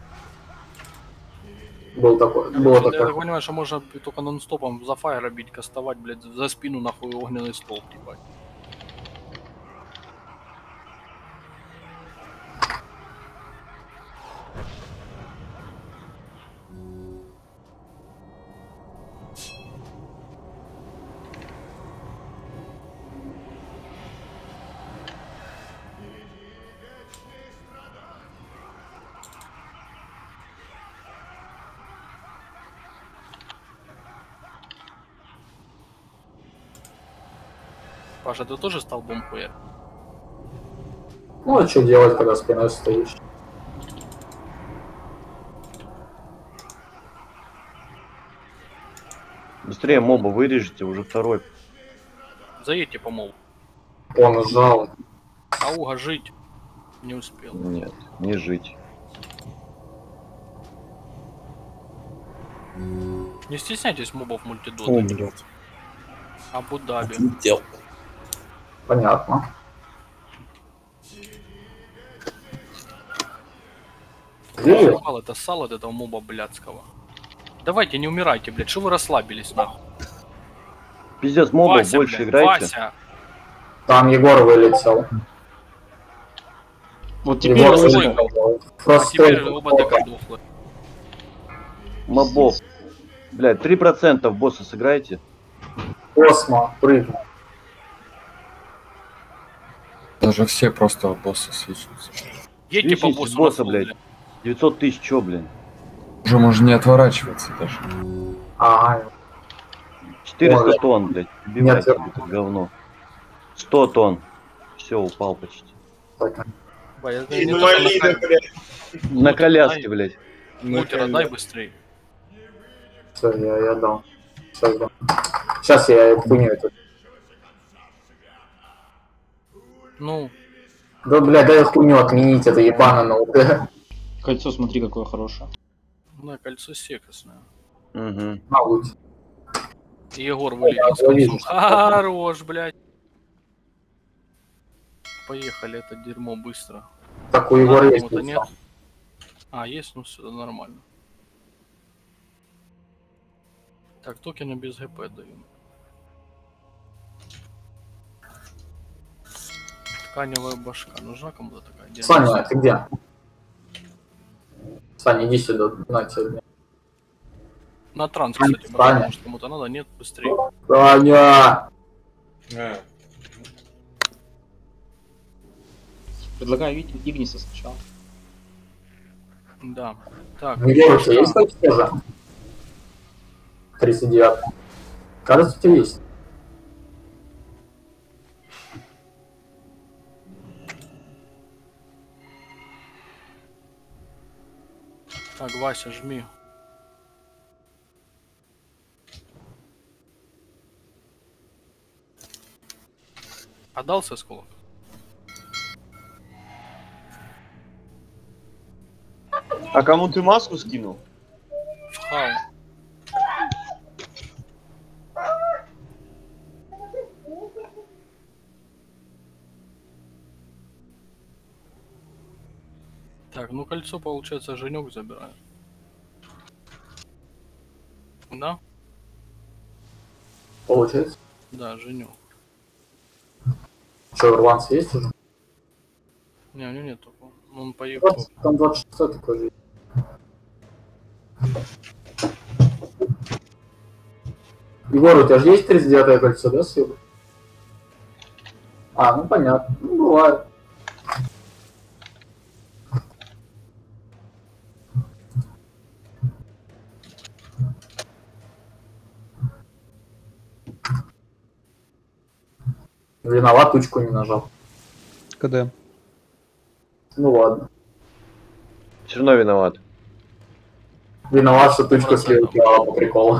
Был такой, было Я так такое. понимаю, что можно только нон-стопом за фаера бить, кастовать, блядь, за спину нахуй огненный стол, ебать. Паша, ты тоже стал бомбуер? Ну, а что делать, когда спиной стоишь? Быстрее моба вырежете, уже второй. Заедьте помол. Он ужал. Ауга жить. Не успел. Нет, не жить. Не стесняйтесь мобов мультидота. О, блядь. Абу-Даби. Отлетел. Понятно. Я ебал это сало от этого моба блядского. Давайте, не умирайте, блядь, что вы расслабились, нахуй? Пиздец, мобов Вася, больше блядь, играйте. Вася. Там Егор вылетел. Вот теперь Егор уже- вылетел. А Просто теперь оба ДК дохлы. Мобов. Блядь, 3% босса сыграйте. космо прыгнул. Даже все просто босса свечаются. Едьте по боссу босса, блядь. 900 тысяч, чё, блин? Уже можно не отворачиваться даже. Ага. 400 Ой. тонн, блядь. Убивайте это говно. 100 тонн. Все, упал почти. Инвалиды, на- блядь. На коляске, блядь. Мутера дай быстрей. Все, я, я дал. Сейчас дам. Сейчас я хуйню эту. Ну, Да, блядь, дай хуйню отменить, это ебано на УД. Кольцо, смотри, какое хорошее. на кольцо секосное. Угу. На. И Егор вылетел с кольцом. Хорош, блядь. Поехали, это дерьмо быстро. Так у Егора А, есть нет. А, есть, ну все, нормально. Так, токены без ГП даю. Тканевая башка. Нужна кому-то такая? Где Саня, ты где? Сань, иди сюда, на тебе. На транс, кстати, Саня. потому что кому-то надо, нет, быстрее. Саня! А, Предлагаю видеть Игниса сначала. Да. Так, у тебя что? есть кстати, тоже? 39. Кажется, у тебя есть. Так, Вася, жми. Отдался сколок? А кому ты маску скинул? В хау. Так, ну кольцо, получается, Женек забирает. Да? Получается. Да, Женек. Что, ирландцы есть уже? Не, у него нет такого. Он поехал. 20, там 26 такой же. Егор, у тебя же есть 39 кольцо, да, Сила? А, ну понятно. Ну, бывает. Виноват, тучку не нажал. КД. Ну ладно. Все равно виноват. Виноват, что тучку слил по приколу.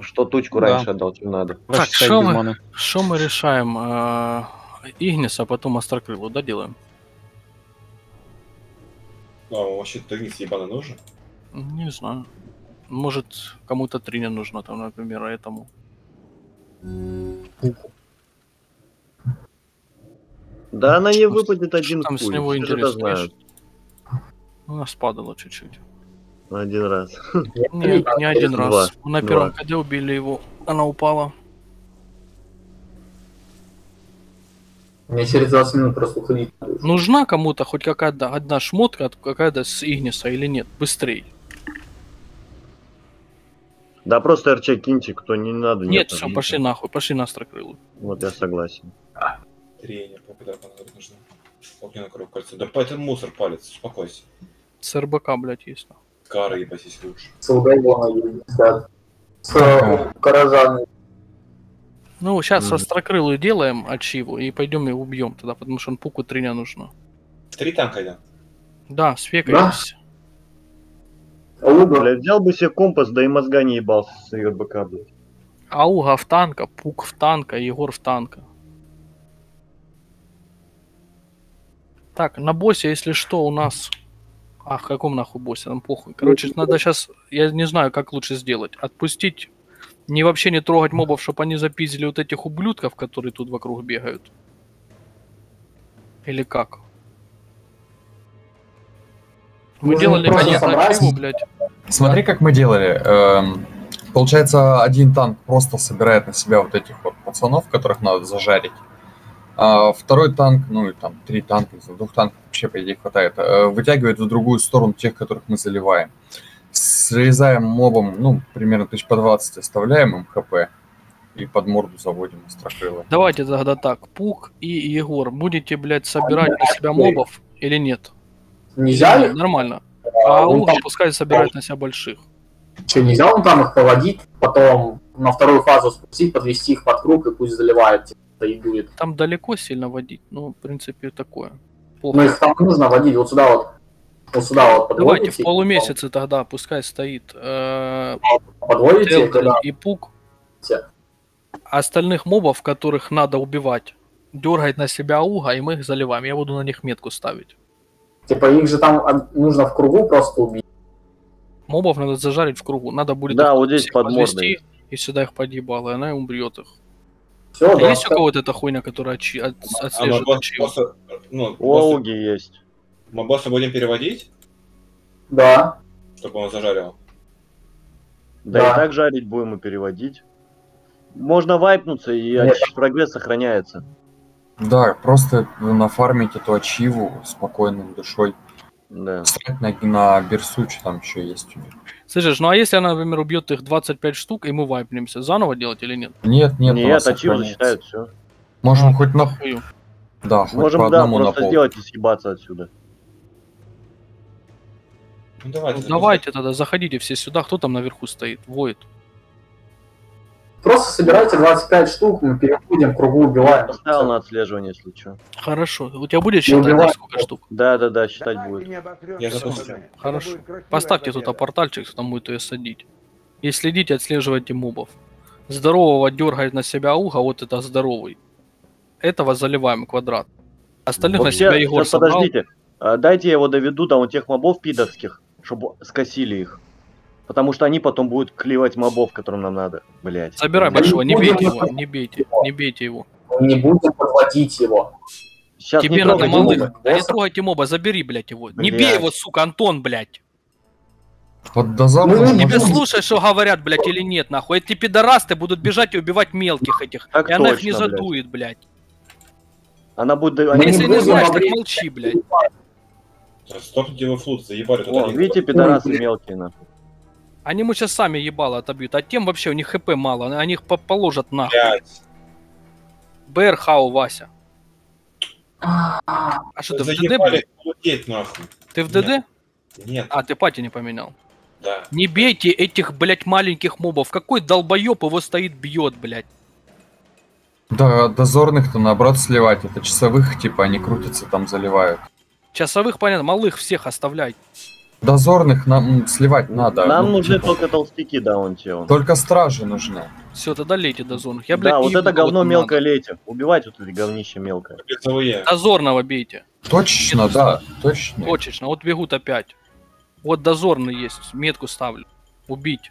Что тучку Да. раньше отдал, чем надо. Так, что мы, что мы решаем? Э, Игнис, а потом Острокрылу, да, делаем? ну, вообще тыгнец ебаный нужен. Не знаю. Может, кому-то три не нужно, там, например, а этому. Да она не выпадет один Там с хуй, него же это интересно. знают. У нас падало чуть-чуть. Один раз. Нет, не один Два. раз. На первом. КД убили его, она упала. Мне через 20 минут просто уходить. Нужна кому-то хоть какая-то одна шмотка от- какая-то с Игниса или нет? Быстрей. Да просто РЧ киньте, кто не надо. Нет, нажмите. все, пошли нахуй, пошли на Острокрылу. Вот я согласен. Тренер, ну куда она нужна? Огненный круг кольцо. Да по это мусор палец, успокойся. С РБК, блядь, есть. Кары ебасись лучше. С Алгайона есть, да. С Каражаной. Ну, сейчас Мгм. Острокрылую делаем Ачиву и пойдем и убьем тогда, потому что он пуку триня нужно. Три танка идем. Да, с векаемся. Ауга. Бля, взял бы себе компас, да и мозга не ебался с РБК, блядь. Ауга в танка, Пук в танка, Егор в танка. Так, на боссе, если что, у нас... А, в каком нахуй боссе? Нам похуй. Короче, надо сейчас... Я не знаю, как лучше сделать. Отпустить... Не вообще не трогать мобов, чтобы они запиздили вот этих ублюдков, которые тут вокруг бегают. Или как? Вы Можно делали, конечно, собрать. ачиву, блядь. Смотри, как мы делали. Эм, Получается, один танк просто собирает на себя вот этих вот пацанов, которых надо зажарить. А второй танк, ну и там три танка, из двух танков вообще, по идее, хватает, э, вытягивает в другую сторону тех, которых мы заливаем. Срезаем мобом, ну, примерно тысяч по 20 оставляем им хп и под морду заводим острокрыло. Давайте тогда так. Пук и Егор, будете, блядь, собирать на себя мобов или нет? Нельзя Или ли? Нормально. А, А он Ауга там- пускай собирает на себя больших. Че, нельзя он там их поводить, потом на вторую фазу спустить, подвести их под круг и пусть заливает, типа, доедует. Там далеко сильно водить, ну, в принципе, такое. Плохо. их там нужно водить вот сюда вот. Вот сюда вот Давайте подводите. в полумесяце тогда пускай стоит э, Подводите, когда и Пук. А Остальных мобов, которых надо убивать, дергает на себя Ауга, и мы их заливаем. Я буду на них метку ставить. Типа их же там нужно в кругу просто убить. Мобов надо зажарить в кругу. Надо будет Да, вот здесь всех под подвести мордой. и сюда их подъебало, и она и умрет их. Все, А да. есть у кого-то эта хуйня, которая отчи- от- А отслеживает босс- ачиву? босса, ну, босса- Ауги есть. мы босса будем переводить, Да. чтобы он зажарил. Да, Да. и так жарить будем и переводить. Можно вайпнуться, и Нет. прогресс сохраняется. Да, просто нафармить эту ачиву спокойной душой. Да. Срать на, на Берсуч там еще есть у них. Слышишь, ну а если она, например, убьет их 25 штук, и мы вайпнемся, заново делать или нет? Нет, нет, Нет, ачивы сохраняется. засчитают все. Можем хоть на... Хую. Да, хоть Можем, по да, одному на просто пол. сделать и съебаться отсюда. Ну давайте. Ну, давайте тогда, заходите все сюда. Кто там наверху стоит? Воет. Просто собирайте 25 штук, мы переходим, кругу убиваем. Поставил на отслеживание, если что. Хорошо. У тебя будет считать, да, сколько штук? Да, да, да, считать будет. Я запустил. Хорошо. Поставьте туда портальчик, там будет ее садить. И следите, отслеживайте мобов. Здорового дергает на себя уха, вот это здоровый. Этого заливаем квадрат. Остальных на Вообще, себя Егор сейчас собрал. подождите. А, Дайте я его доведу до вот тех мобов пидорских, чтобы скосили их. Потому что они потом будут клевать мобов, которым нам надо. Блять. Забирай большого, не бейте его, не бейте, не бейте его. Не будем подводить его. Сейчас Тебе не надо малых. Да не трогайте моба, забери, блядь, его. Не бей Блядь. его, сука, Антон, блядь. Вот до завтра Ну, Тебе слушай, что говорят, блядь, или нет, нахуй. Эти пидорасты будут бежать и убивать мелких этих. Так и она их не точно, блядь. задует, блядь. Она будет... Они Если не знаешь, так молчи, блядь. Стопните вы флут, заебали. О, видите, пидорасы мелкие, нахуй. Они ему сейчас сами ебало отобьют. А тем вообще у них хп мало. Они их по- положат нахуй. Блядь. БР Хау, Вася. А что, ты в ДД, блядь? лететь нахуй. Ты в ДД? Нет, А, ты пати не поменял. да. Не бейте этих, блядь, маленьких мобов. Какой долбоеб его стоит, бьет, блядь. Да, дозорных-то наоборот сливать. Это часовых, типа, они крутятся, там заливают. Часовых, понятно, малых всех оставляй. Дозорных нам сливать надо. Нам ну, нужны типа, только толстяки, да, вон те. Только стражи нужны. Все, тогда лейте дозорных. Я, блядь, Да, вот это говно вот мелкое надо. лейте. Убивать вот это говнище мелкое. Дозорного бейте. Точно, да, точно. Точечно. Вот бегут опять. Вот дозорный есть. Метку ставлю. Убить.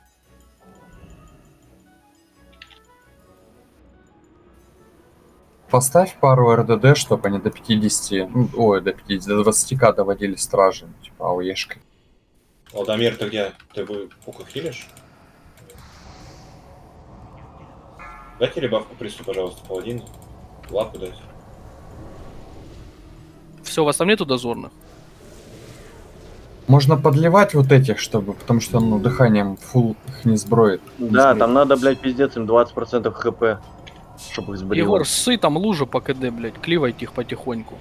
Поставь пару РДД, чтобы они до 50, ну, ой, до 50, до 20к доводили стражи, типа ауешкой. Владимир, ты где? Ты бы пука хилишь? Дайте ребавку присту, пожалуйста, паладину. Лапу дать. Все, у вас там нету дозорных? Можно подливать вот этих, чтобы, потому что, ну, дыханием фул их не сброит. Не Да, сброит. там надо, блядь, пиздец им 20% хп. Чтобы их сбрило. Егор, ссы там лужу по КД, блядь. Кливайте их потихоньку.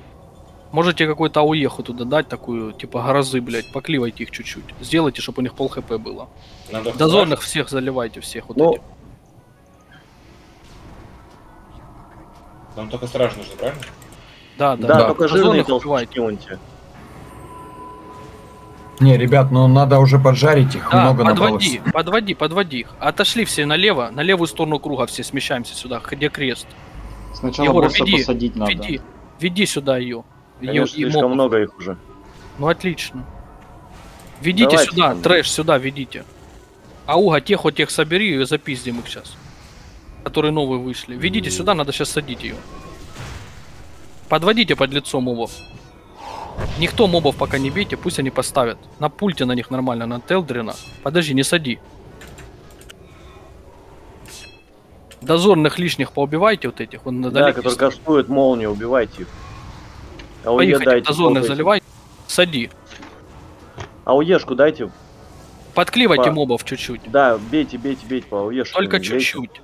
Можете какой-то ауеху туда дать, такую, типа грозы, блядь. Покливайте их чуть-чуть. Сделайте, чтобы у них пол хп было. Надо в Дозорных всех заливайте, всех вот Ну, этих. Нам только страж нужно, правильно? Да, да, Да, да. только жирные Дозорных убивайте. толстячки вон те. Не, ребят, ну надо уже поджарить их, Да, много подводи, набралось. подводи, подводи их. Отошли все налево, на левую сторону круга все смещаемся сюда, где крест. Сначала Егор, босса веди, посадить надо. Веди, веди сюда ее. Конечно, слишком много их уже. Ну отлично. Ведите Давайте сюда, там. трэш сюда ведите. Ауга тех вот тех собери и запиздим их сейчас. Которые новые вышли. Ведите сюда, надо сейчас садить ее. Подводите под лицо мобов. Никто мобов пока не бейте, пусть они поставят. На пульте на них нормально, на Телдрина. Подожди, не сади. Дозорных лишних поубивайте вот этих. На Да, которые кастуют молнию, убивайте их. АОЕ Поехали, дайте. дозорных полкайте. заливай. Сади. АОЕшку дайте. Подкливайте По- мобов чуть-чуть. Да, бейте, бейте, бейте по АОЕшке. Только чуть-чуть.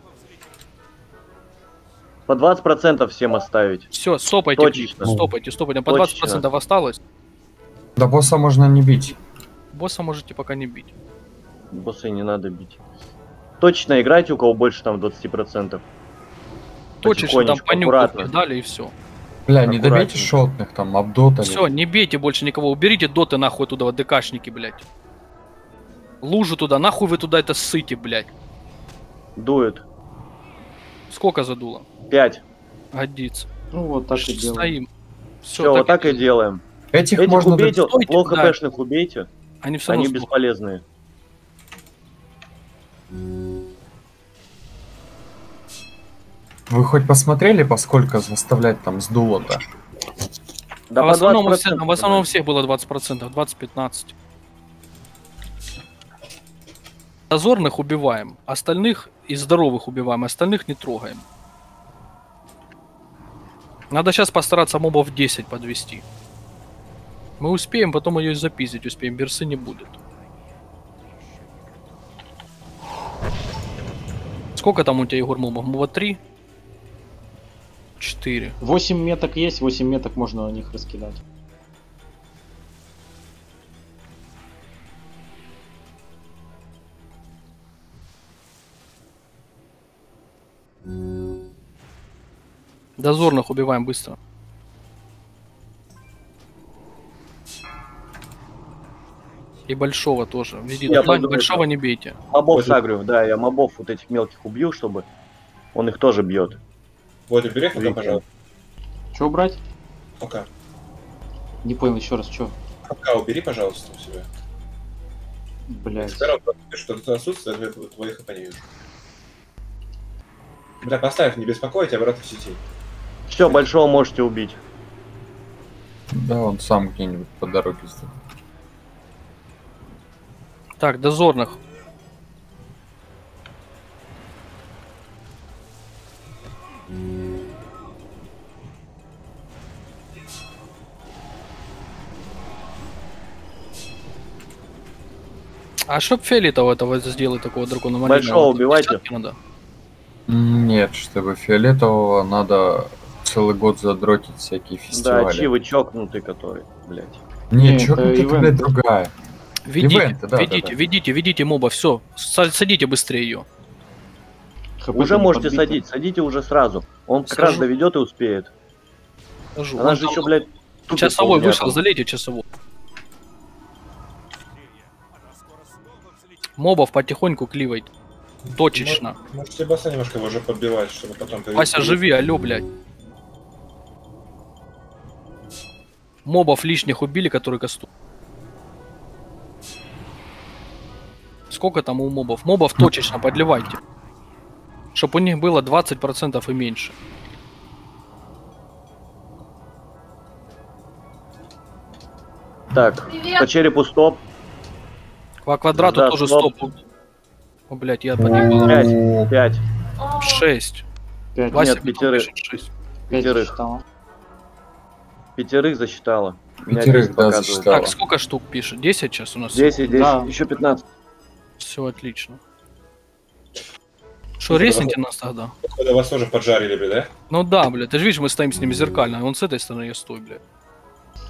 По 20% всем оставить. Все, стопайте, Точечно. стопайте, стопайте. По Точечно. 20% осталось. До босса можно не бить. Босса можете пока не бить. Боссы не надо бить. Точно играйте, у кого больше там 20%. Точечно там понюхать дали и все. Бля, не добейте шотных, там, обдотали. Все, не бейте больше никого. Уберите доты нахуй туда, вот ДКшники, блядь. Лужу туда, нахуй вы туда это ссыте, блядь. Дует. Сколько задуло? 5. Годится. Ну вот так и делаем. Стоим. Все, Все, вот так и делаем. Этих, Этих можно... убейте, Стойте, плохо да. убейте. Они все Они сдохнут. Вы хоть посмотрели, поскольку заставлять там сдуло-то? Да А в основном, у 20% всех, в основном у всех было 20%, 20-15. Дозорных убиваем, остальных и здоровых убиваем, остальных не трогаем. Надо сейчас постараться мобов 10 подвести. Мы успеем, потом ее и запиздить успеем, берсы не будет. Сколько там у тебя, Егор Мумов? Мува 3? 4. 8 меток есть, 8 меток можно на них раскидать. Дозорных убиваем быстро. И большого тоже. Веди, Я большого это. не бейте. Мобов сагрю, да, я мобов вот этих мелких убью, чтобы он их тоже бьет. Вот, убери пока, пожалуйста. Что убрать? Пока. Не понял еще раз, что? Пока убери, пожалуйста, у себя. Блять. Второй вопрос, что тут отсутствует, я твоих- хп не вижу. Бля, поставь, не беспокойте, обратно в сети. Все, большого можете убить. Да, он сам где-нибудь по дороге сделал. Так, дозорных. А чтоб фиолетового этого сделать, такого дракона маленького, Большого вот, убивайте. надо. Нет, чтобы фиолетового надо целый год задротить всякие Да, фестивали. чивы чокнутый, который, блядь. Не, Не, чё, это блядь, другая. Ведите, Ивенты, да, да, ведите, да. ведите, ведите моба, все. Садите быстрее ее. Уже можете садить, садите уже сразу. Он как раз доведет и успеет. Сажу. Она Он же там- еще, блядь, тупит Часовой вышел, залейте часовой. Мобов потихоньку кливает. Точечно. Можете босса немножко уже подбивать, чтобы потом... Вася, живи, алё, блядь. Мобов лишних убили, которые касту. Сколько там у мобов? Мобов точечно подливайте. Чтоб у них было 20% и меньше. Так, по черепу стоп. По квадрату Да, тоже стоп. стоп. О, блядь, я подъебал. Пять, пять. 6. Пять. Вася, Нет, пятерых. 6. Пятерых. Пятерых засчитала. Пятерых, 10 да, засчитала. Так, сколько штук пишет? 10 сейчас у нас? 10, 10, Да. еще 15. Все отлично. Что, ресните нас тогда? Походу вас тоже поджарили, бля, да? Ну да, блядь, ты же видишь, мы стоим с ними зеркально, а он с этой стороны я стою, блядь.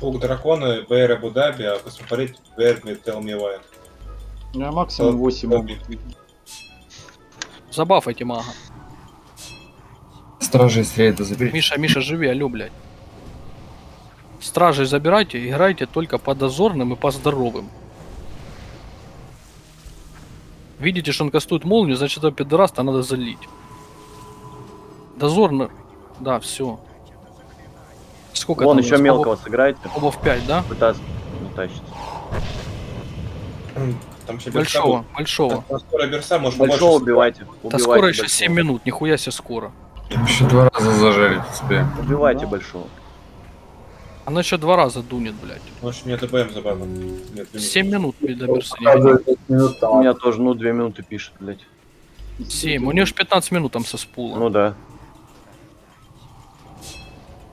Пук дракона, БР Абу-Даби, а посмотреть БР Tell Me Why. Я максимум 8 могу. Забафайте мага. Стражи из рейда заберите. Миша, Миша, живи, алё, блядь. Стражей забирайте, играйте только по дозорным и по здоровым. Видите, что он кастует молнию, значит это пидораста надо залить. Дозорно. Да, все. Сколько Вон еще мелкого сыграйте. Оба в 5, да? Пытаться не тащится. Там еще Большого, большого. Там скоро берса, может Большого больше убивайте. Да убивайте скоро еще большого. 7 минут, нихуя себе скоро. Еще два раза зажарить успеем. Убивайте большого. Она еще два раза дунет, блядь. Может, мне ДБМ забавно. Нет, лимит. 7 минут до там. У меня тоже, ну, 2 минуты пишет, блядь. 7. У нее же 15 минут там со спула. Ну да.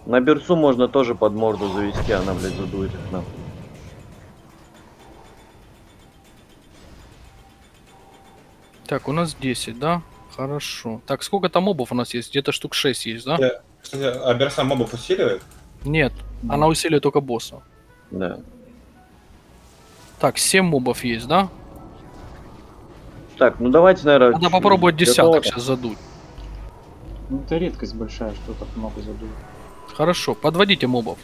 На берцу можно тоже под морду завести, она, блядь, задует их нахуй. Так, у нас 10, да? Хорошо. Так, сколько там мобов у нас есть? Где-то штук 6 есть, да? Я- Кстати, а берса мобов усиливает? Нет, она усиливает только босса. Да. Так, 7 мобов есть, да? Так, ну давайте, наверное... Надо попробовать готово. десяток сейчас задуть. Ну, это редкость большая, что так много задует. Хорошо, подводите мобов.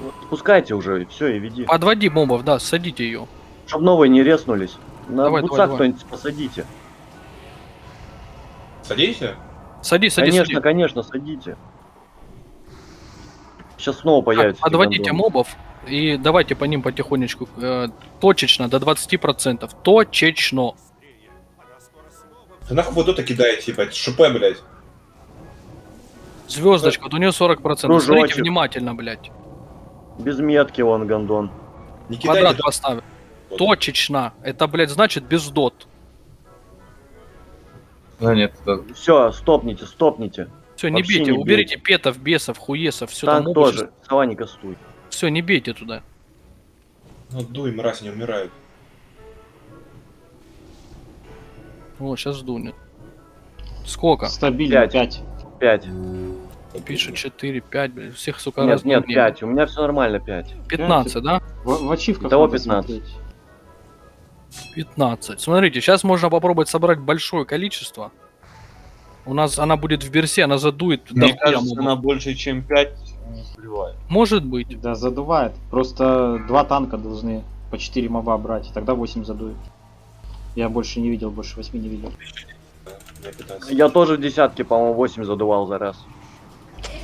Вот Спускайте уже, все, и веди. Подводи мобов, да, садите ее. Чтоб новые не резнулись. На Давай, давай. кто-нибудь посадите. Садите? Сади, сади, конечно, сади. конечно, садите. Сейчас снова Так, появится. подводите гандон. мобов и давайте по ним потихонечку. э, точечно, до 20%. Точечно. Ты нахуй буду-то кидаете, ебать, шупе, блядь. Звездочка, вот у нее 40%. Кружочек. Смотрите внимательно, блядь. Без метки вон гандон. Не Квадрат кидайте. поставил. Вот. Точечно. Это, блядь, значит без дот. Да нет, это Все, стопните, стопните. Все, не бейте, не уберите петов, бесов, хуесов, все Танк тоже. Сова не кастуй. Все, не бейте туда. Ну дуй, мразь, не умирают. О, сейчас дунет. Сколько? Стабильно, Пять. 5. 5. Пишет 4, 5, блядь. Всех, сука, Нет, нет, мнения. 5. У меня все нормально, 5. 15, да? В, в ачивках надо 15. смотреть. 15. Смотрите, сейчас можно попробовать собрать большое количество. У нас она будет в берсе, она задует. Мне дохуя кажется, мобов. на больше, чем 5 не сливает. Может быть. Да, задувает. Просто два танка должны по 4 моба брать, и тогда 8 задует. Я больше не видел, больше 8 не видел. У меня 15. Я тоже в десятке, по-моему, 8 задувал за раз.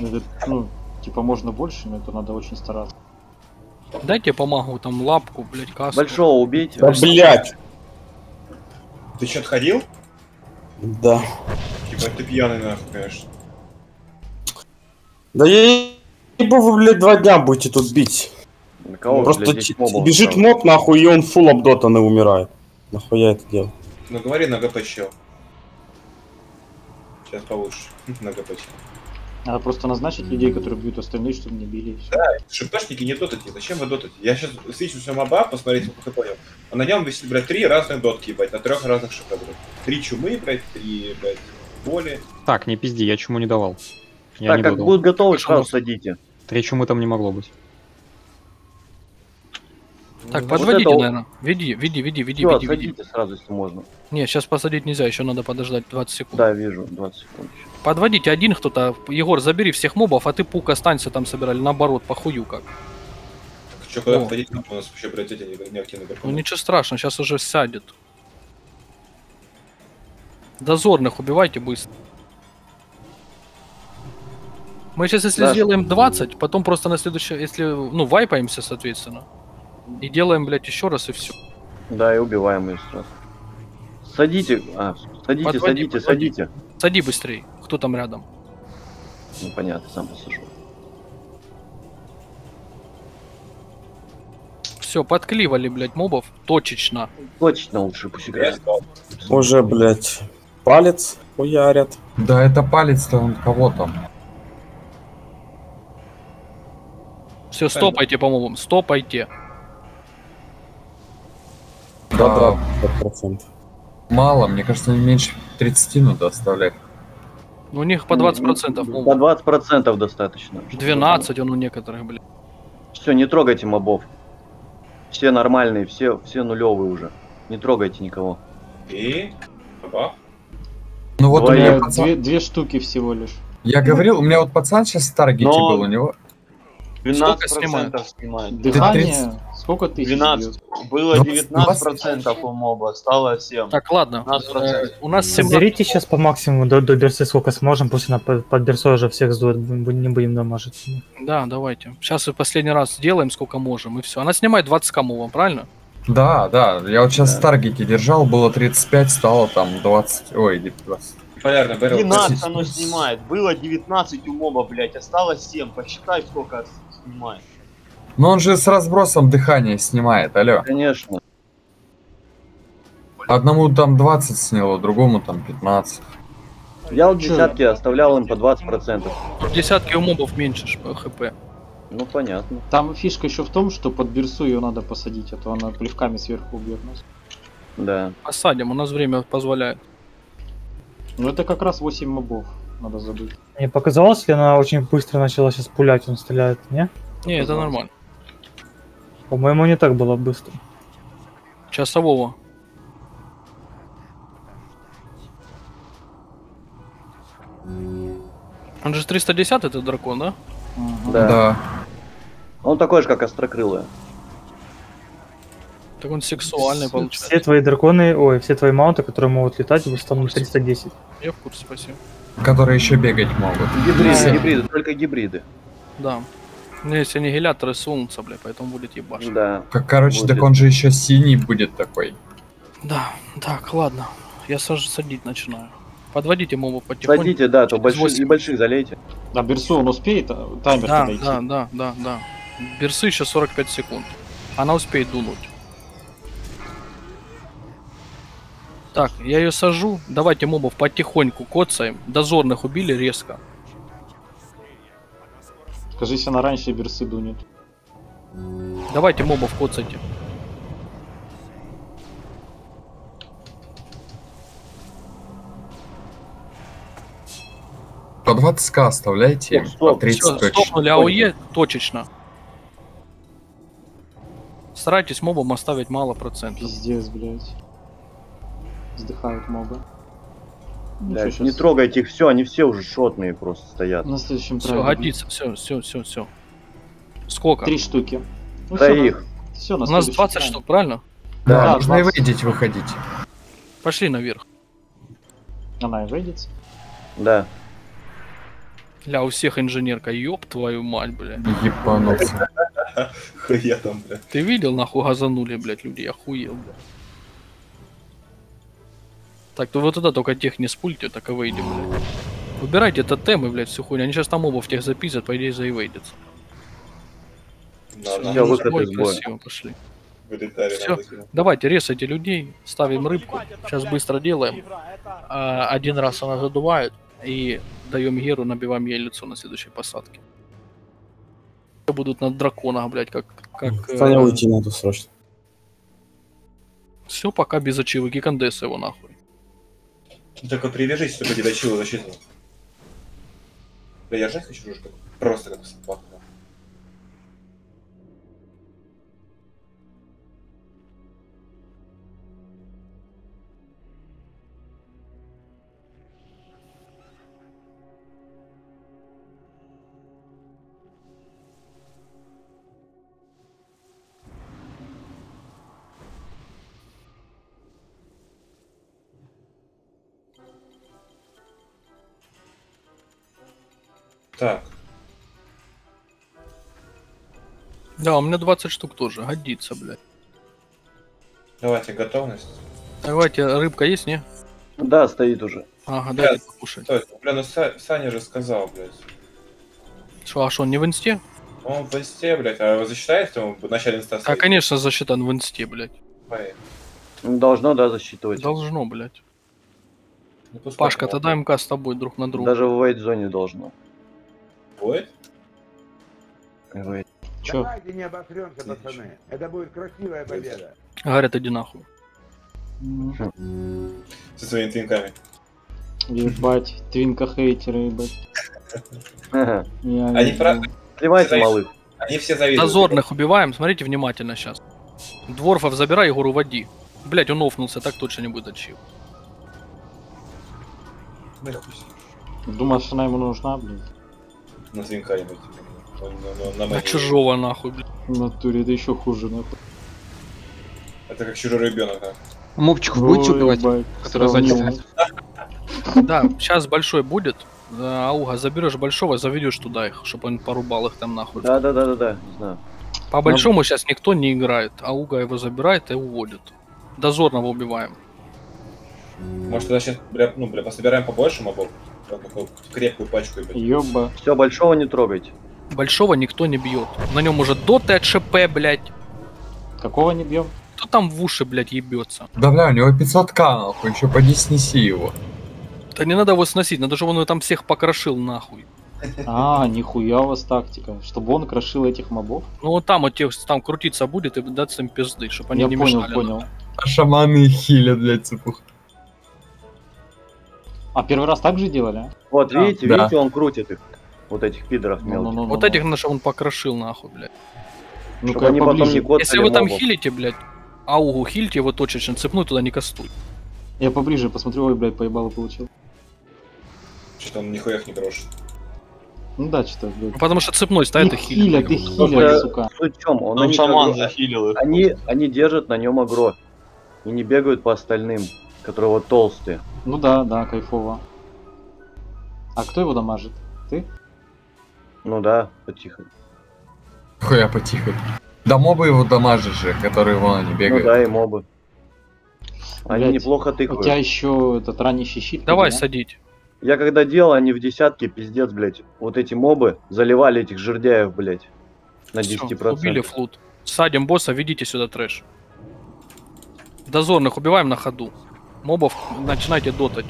Ну, это, ну, типа можно больше, но это надо очень стараться. Дайте помогу, там лапку, блядь, каску. Большого убейте. Да блять. Ты что, отходил? Да. Типа ты пьяный нахуй, конечно. Да я ебу, вы, блядь, два дня будете тут бить. На кого, Просто блядь, 10 ти- мобов бежит осталось? моб, нахуй, и он фул обдотанный умирает. Нахуя это делать? Ну говори на ГП чел. Сейчас получше. На ГП чел. Надо просто назначить людей, которые бьют остальные, чтобы не били. Да, шипешники не дотати. Зачем вы дотати? Я сейчас свечу все моба, посмотрите, как я понял. А на нем висит, блядь, три разных дотки, ебать, на трех разных шипе, блядь. Три чумы, блядь, три, блядь, боли. Так, не пизди, я чему не давал. Я Так, не как додал. будут готовы, сразу садите. Три чумы там не могло быть. Так, Вот подводите, это наверное. Веди, веди, веди, веди, Всё, веди, веди. сразу, если можно. Не, сейчас посадить нельзя, еще надо подождать 20 секунд. Да, вижу, 20 секунд. еще. Подводите один кто-то. Егор, забери всех мобов, а ты пук останься там собирали. Наоборот, похую как. Че, куда О. входить, у нас вообще, эти не- неактивные Ну ничего страшного, сейчас уже сядет. Дозорных убивайте быстро. Мы сейчас, если Да. сделаем 20, потом просто на следующее, если, ну, вайпаемся, соответственно. И делаем, блядь, еще раз и все. Да, и убиваем ее сразу. Садите, а, садите, Подводи, садите, подводи. садите. Сади быстрей. Кто там рядом? Ну понятно, сам посажу. Все, подкливали, блядь, мобов. Точечно. Точно лучше пусть играет. Уже, блядь, палец хуярят. Да это палец-то он кого там? Все, стопайте по мобам, стопайте. Да, да, процентов. Мало, мне кажется, не меньше 30 надо оставлять. У них по 20% По мобов. 20% достаточно. 12 он у некоторых, блядь. Все, не трогайте мобов. Все нормальные, все, все нулевые уже. Не трогайте никого. И... Опа. Ну вот у Двое- меня Две, пацан... две, две штуки всего лишь. Я говорил, у меня вот пацан сейчас в Таргете Но- был, у него... 12% снимает? снимает. Дыхание, 30. сколько тысяч 12. бьет? Было Двадцать- 19% у моба, стало 7. Так, ладно. 15%. Э, у нас 17... Соберите сейчас по максимуму до, до берсы сколько сможем, пусть она под, под берсой уже всех сдует, не будем дамажить. Да, давайте. Сейчас и последний раз сделаем, сколько можем, и все. Она снимает 20 камовом, правильно? Да, да, я вот сейчас в Таргете держал, было 35, стало там 20, ой, 20. Полярный Бэрил. 12 оно снимает. Было 19 у моба, блять, осталось 7. Посчитай, сколько снимает. Но он же с разбросом дыхания снимает, алло. Конечно. Одному там 20 сняло, другому там 15. Я вот десятки оставлял им по 20%. В десятке у мобов меньше хп. Ну понятно. Там фишка еще в том, что под берсу ее надо посадить, а то она плевками сверху убьет нас. Да. Посадим, у нас время позволяет. Ну это как раз 8 мобов, надо забыть. Мне показалось, ли она очень быстро начала сейчас пулять, он стреляет, не? Не, это нормально. По-моему, не так было быстро. Часового. Он же 310 этот дракон, да? Да. Он такой же, как острокрылая. Так он сексуальный получается. Все твои драконы, ой, все твои маунты, которые могут летать, станут 310. Я в курсе, спасибо. Которые еще бегать могут. Гибриды, Все. гибриды, только гибриды. Да. Ну, есть аннигиляторы солнца, бля, поэтому будет ебашить. Да. Как, короче, Будет. так он же еще синий будет такой. Да, так, ладно. Я саж садить начинаю. Подводите мобов потихоньку. Садите, да, то Через больших, 8. небольших залейте. А берсу он успеет а, таймер Да, подойти? да, да, да, да. Берсы еще 45 секунд. Она успеет дунуть. Так, я ее сажу. Давайте мобов потихоньку коцаем. Дозорных убили резко. Скажи, если она раньше берсы дунет. Давайте мобов коцайте. По 20к оставляйте, по 30 Все, точно. стопнули АОЕ точечно. Старайтесь мобам оставить мало процентов. Пиздец, блядь. Вздыхают мобы. Ну, Блядь, чё, не трогайте их, все, они все уже шотные просто стоят. На следующем Все, годится, все, все, все, все. Сколько? Три штуки. Ну, Да всё, их. Все, на У нас следующем 20 трайде. штук, правильно? Да, Да, можно и 20. выйдите, выходите. Пошли наверх. Она и выйдет. Да. Ля, у всех инженерка, ёб твою мать, бля. Ебанулся. Хуя там, бля. Ты видел, нахуй газанули, блядь, люди, я охуел, бля. Так, то вот туда только тех не спульте, так и выйдем, блядь. Выбирайте тотемы, блядь, всю хуйню. Они сейчас там оба в тех запиздят, по идее, заивейдятся. Всё, выход Ой, из боя. красиво, пошли. Вылетали Все, давайте, резайте людей, ставим рыбку. Сейчас быстро делаем. А, один раз она задувает и даем Геру, набиваем ей лицо на следующей посадке. Будут на драконах, блядь, как... как Саня, уйти надо срочно. Все, пока без ачивок и кондеса его нахуй. Ну, Только привяжись, чтобы не дочил защиту. Бля, я жать хочу уже как- просто как собака. Так, Да, у меня 20 штук тоже, годится, блядь. давайте готовность. Давайте, рыбка есть, не? Да, стоит уже. Ага, Бля, дайте покушать. стой, бля, ну Са- Саня же сказал, блядь. Что, а что, он не в инсте? Он в инсте, блядь, а его засчитает, он в начале инста А, стоит? конечно, засчитан в инсте, блядь. Ну, Должно, да, засчитывать. Должно, блядь. ну Пашка, тогда МК с тобой друг на друга. Даже в вейт-зоне должно. Будет? Вейт. Чё? Давайте не обосремся, пацаны. Это будет красивая победа. Говорят, иди нахуй. Со своими твинками. Ебать, твинка хейтеры, ебать. Они правда... Сливайте, все малых. Они все завидуют. Дозорных убиваем, смотрите внимательно сейчас. Дворфов забирай, Егору води. Блять, он офнулся, так точно не будет отчив. Пусть. Думаешь, она ему нужна, блин? На. Он- он- он на На мэне. чужого нахуй, блядь. В натуре, это еще хуже, нахуй. Это как чужой ребенок, а. Мобчиков будете убивать? ебать, сравнил. сзади Да, сейчас большой будет. Да, Ауга, заберешь большого, заведешь туда их, чтобы он порубал их там нахуй. Да, да, да, да, да, знаю. По большому сейчас никто не играет. Ауга его забирает и уводит. Дозорного убиваем. Может, тогда сейчас, бля, ну, бля, пособираем побольше мобов? Прям такую крепкую пачку. Ёба. Все, большого не трогайте. Большого никто не бьет. На нем уже доты от ШП, блядь. Какого не бьем? Кто там в уши, блядь, ебется? Да бля, у него 500к, нахуй, еще поди снеси его. Да не надо его сносить, надо, чтобы он его там всех покрошил нахуй. А, нихуя у вас тактика. Чтобы он крошил этих мобов? Ну вот там вот тех, там крутиться будет и дать им пизды, чтобы они Я не понял, мешали. понял. А шаманы их хилят, блядь, цепух. А первый раз так же делали? а? Вот, Да. видите, Да. видите, он крутит их. Вот этих пидоров Ну, мелких. ну, ну, Вот ну, этих на что он покрошил нахуй, блядь. Ну-ка, Чтобы они потом поближе. не коцали Если вы там мобов. хилите, блядь, аугу хильте его точечно, цепной туда не кастуй. Я поближе посмотрю, ой, блядь, поебало получил. Что-то он нихуя их не крошит. Ну да, что-то, блядь. Ну, Потому что цепной стоит и Их хилит. хилят, их хилят, сука. суть в чем? Он Он шаман захилил их. Они, они держат на нем агро. И не бегают по остальным, которые вот толстые. Ну да, да, кайфово. А кто его дамажит? Ты? Ну да, потихо. Хуя потихо. Да мобы его дамажат же, которые вон они Ну бегают. да, и мобы. Они Блядь, неплохо У тебя тыкают. еще этот ранящий щит. Давай да? садить. Я когда делал, они в десятке, пиздец, блядь. Вот эти мобы заливали этих жердяев, блядь. На Всё, 10%. убили флут. Садим босса, ведите сюда трэш. Дозорных убиваем на ходу. Мобов начинайте дотать.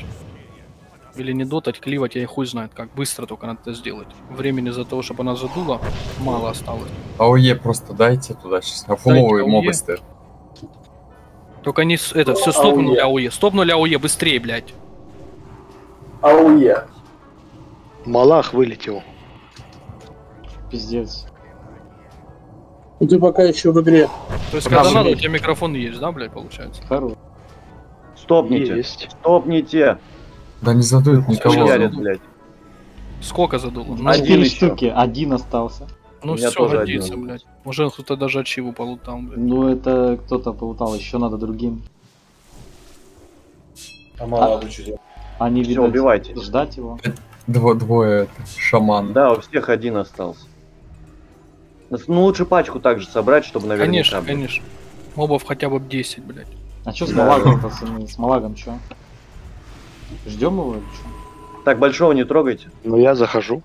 Или не дотать, кливать, я и хуй знает как. Быстро только надо это сделать. Времени за того, чтобы она задула, мало осталось. АОЕ просто дайте туда сейчас. А фуловые мобы стоят. Только не это, все стопнули АОЕ. Стопнули АОЕ, быстрее, блядь. АУЕ. Малах вылетел. Пиздец. Ну ты пока еще в игре. То есть, когда надо, у тебя микрофон есть, да, блядь, получается? Хорош. Стопните. Есть. Стопните. Да не задует никого. Хуярит, задул. блядь. Сколько задуло? Ну, Один еще. штуки, один остался. ну меня все, тоже годится, один. блядь. Уже кто-то даже ачиву полутал, блядь. Ну это кто-то полутал, еще надо другим. А мало а... Они, Все, видать, убивайте. ждать его. Дво, двое это, шаман. Да, у всех один остался. Ну лучше пачку также собрать, чтобы наверняка. Конечно, конечно. Мобов хотя бы 10, блядь. А что с Да. Малагом, пацаны? С Малагом что? Ждем его или что? Так, большого не трогайте. Ну я захожу.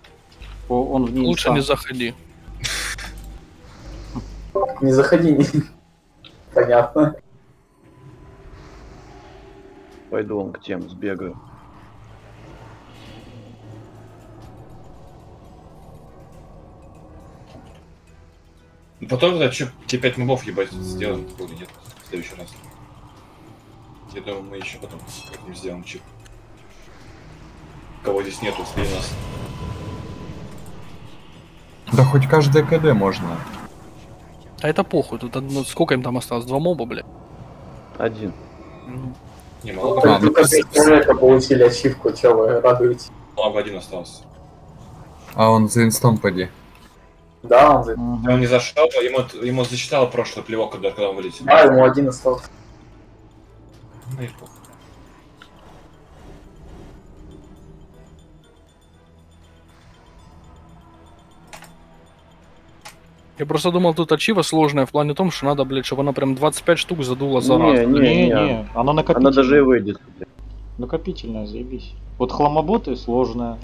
Он в ней Лучше не заходи. Не заходи. не- Понятно. Пойду он к тем сбегаю. Потом что, те 5 мобов ебать сделаем или нет в следующий раз. Я думаю, мы еще потом как-нибудь сделаем чип. Кого здесь нету, среди нас. Да хоть каждое КД можно. А это похуй, тут одно- сколько им там осталось? Два моба, блядь. Один. Не, мало Только только три человека получили ачивку, че вы радуете? Мало один остался. А он за инстом поди. Да, он за- Он не зашел, ему, ему засчитало прошлый плевок, когда, когда он вылетел. А, ему один остался. Ну и похуй. Я просто думал, тут ачива сложная в плане том, что надо, блядь, чтобы она прям 25 штук задула за раз. Не, не, Не, не. не, она накопительная. Она даже и выйдет. блядь. Накопительная, заебись. Вот хламоботы сложная.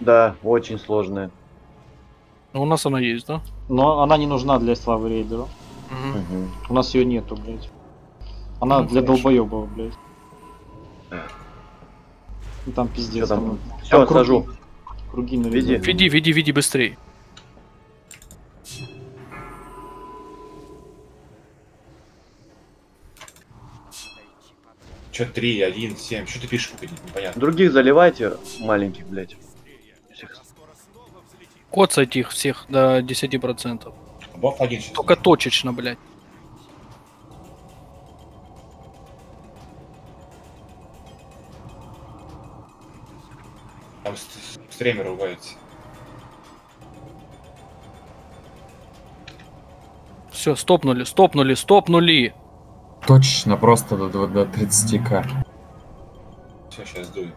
Да, очень сложная. Ну, у нас она есть, да? Но она не нужна для славы рейдера. Мгм. У нас ее нету, блядь. Она Ну, для долбоебов, блядь. Ну там пиздец. Там- там- там круги- сажу. Круги на Веди. Веди, веди, веди быстрее. Че 3, 1, 7, что ты пишешь, непонятно. Других заливайте, маленьких, блядь. Коцать их всех до 10%. Бов один сейчас. Только точечно, блядь. Там стример ругается. Все, стопнули, стопнули, стопнули. Точечно, просто до, до, до 30к. Все, сейчас дую.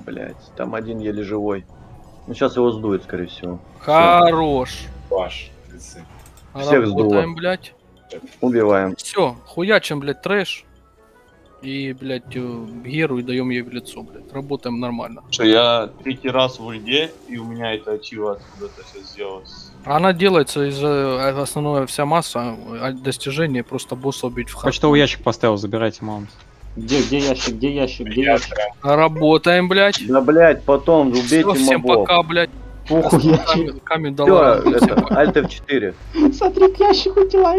Блять, там один еле живой. Ну сейчас его сдует, скорее всего. Хорош. Ваш. лицы. Всех сдуло. Блядь. Убиваем. Все, хуячим, блядь, трэш. И, блядь, э, Геру и даем ей в лицо, блядь. Работаем нормально. Что я третий раз в ульде, и у меня это ачива откуда-то все сделалось. Она делается из э, основная вся масса э, достижения просто босса убить в хат. Почтовый ящик поставил, забирайте маунт. Где, где ящик, где ящик, где ящик? Работаем, блядь. Да, блять, потом убейте Всё, всем мобов. пока, блядь. Похуй, Камень- ящик. Камень Всё, дала. блядь, всем это. Alt F4. Смотри, к ящику дела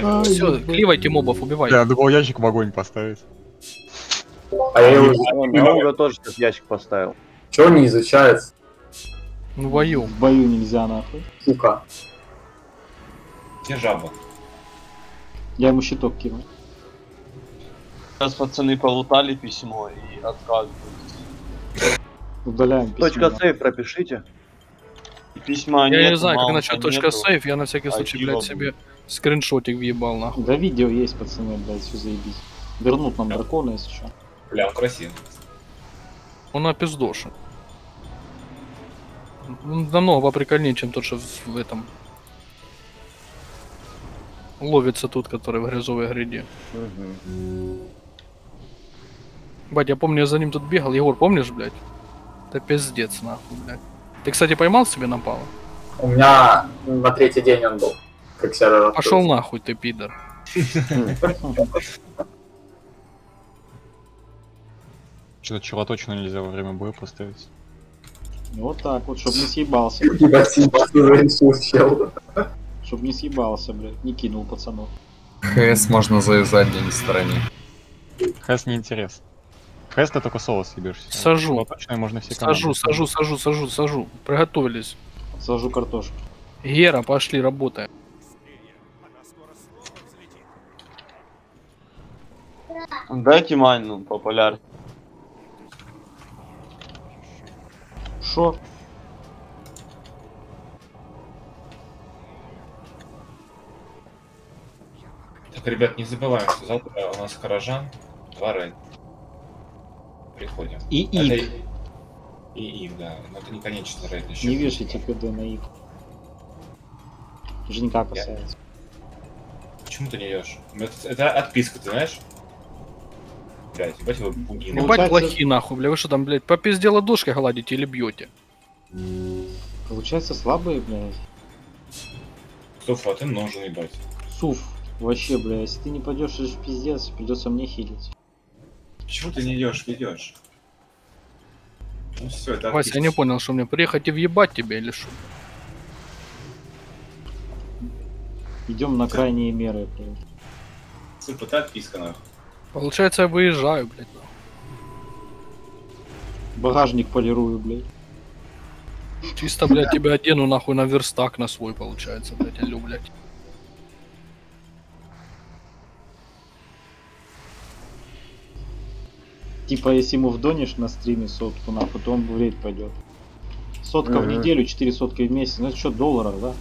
иду. Все, кливайте мобов, убивайте. Я думал ящик в огонь поставить. А я его... Он Ауга тоже сейчас ящик поставил. Чего не изучается? Ну, вою. В бою нельзя, нахуй. Сука. Где жаба? Я ему щиток кину. Сейчас пацаны полутали письмо и отказываются. Удаляем письмо. Точка сейф пропишите. И письма Я нету, не знаю, как насчет точка сейф, я на всякий случай, Архива блядь, будет. себе скриншотик въебал, нахуй. Да видео есть, пацаны, блядь, все заебись. Вернут нам дракона, если что. Бля, он красивый. Он опиздошен. Он намного поприкольнее, чем тот, что в, этом. Ловится тут, который в грязовой гряде. Бать, я помню, я за ним тут бегал. Егор, помнишь, блядь? Это пиздец, нахуй, блядь. Ты, кстати, поймал себе напало? У меня на третий день он был. Как сервер Пошел нахуй, ты пидор. Что-то чела точно нельзя во время боя поставить. Вот так вот, чтобы не съебался. Чел. Чтоб не съебался, блядь, не кинул пацанов. ХС можно завязать где-нибудь в стороне. Хэс не интерес. Хэс ты только соло съебешься. Сажу. Точно можно все Сажу, сажу, сажу, сажу, сажу. Приготовились. Сажу картошку. Гера, пошли, работаем. Дайте майну популяр. Шо? Так, ребят, не забываем, что завтра у нас Каражан, два рейд. Приходим. И Это Ик. И Ик, да. Но это не конечный рейд еще. Не вешайте КД на Ик. Женька касается. Почему ты не идешь? Это, это отписка, ты знаешь? Блять, ебать его бубнину. Ебать плохие нахуй, бля. Вы что там, блядь, по пизде ладошкой гладите или бьете? Получается слабые, блядь. Стофа, а ты нужен, ебать. Суф. Вообще, бля, если ты не пойдешь, это пиздец, придется мне хилить. Почему ты не идешь, идешь? Ну все, это Вася, я не понял, что мне приехать и въебать тебе или что? Идем на крайние меры, блядь. Сука, это отписка, нахуй. Получается, я выезжаю, блядь. Багажник полирую, блядь. Чисто, блядь, тебя одену нахуй на верстак на свой, получается, блядь, алло, блядь. Типа, если ему вдонешь на стриме сотку, нахуй, то он в рейд пойдет. Сотка в неделю, четыре сотки в месяц. Ну это что, долларов, да?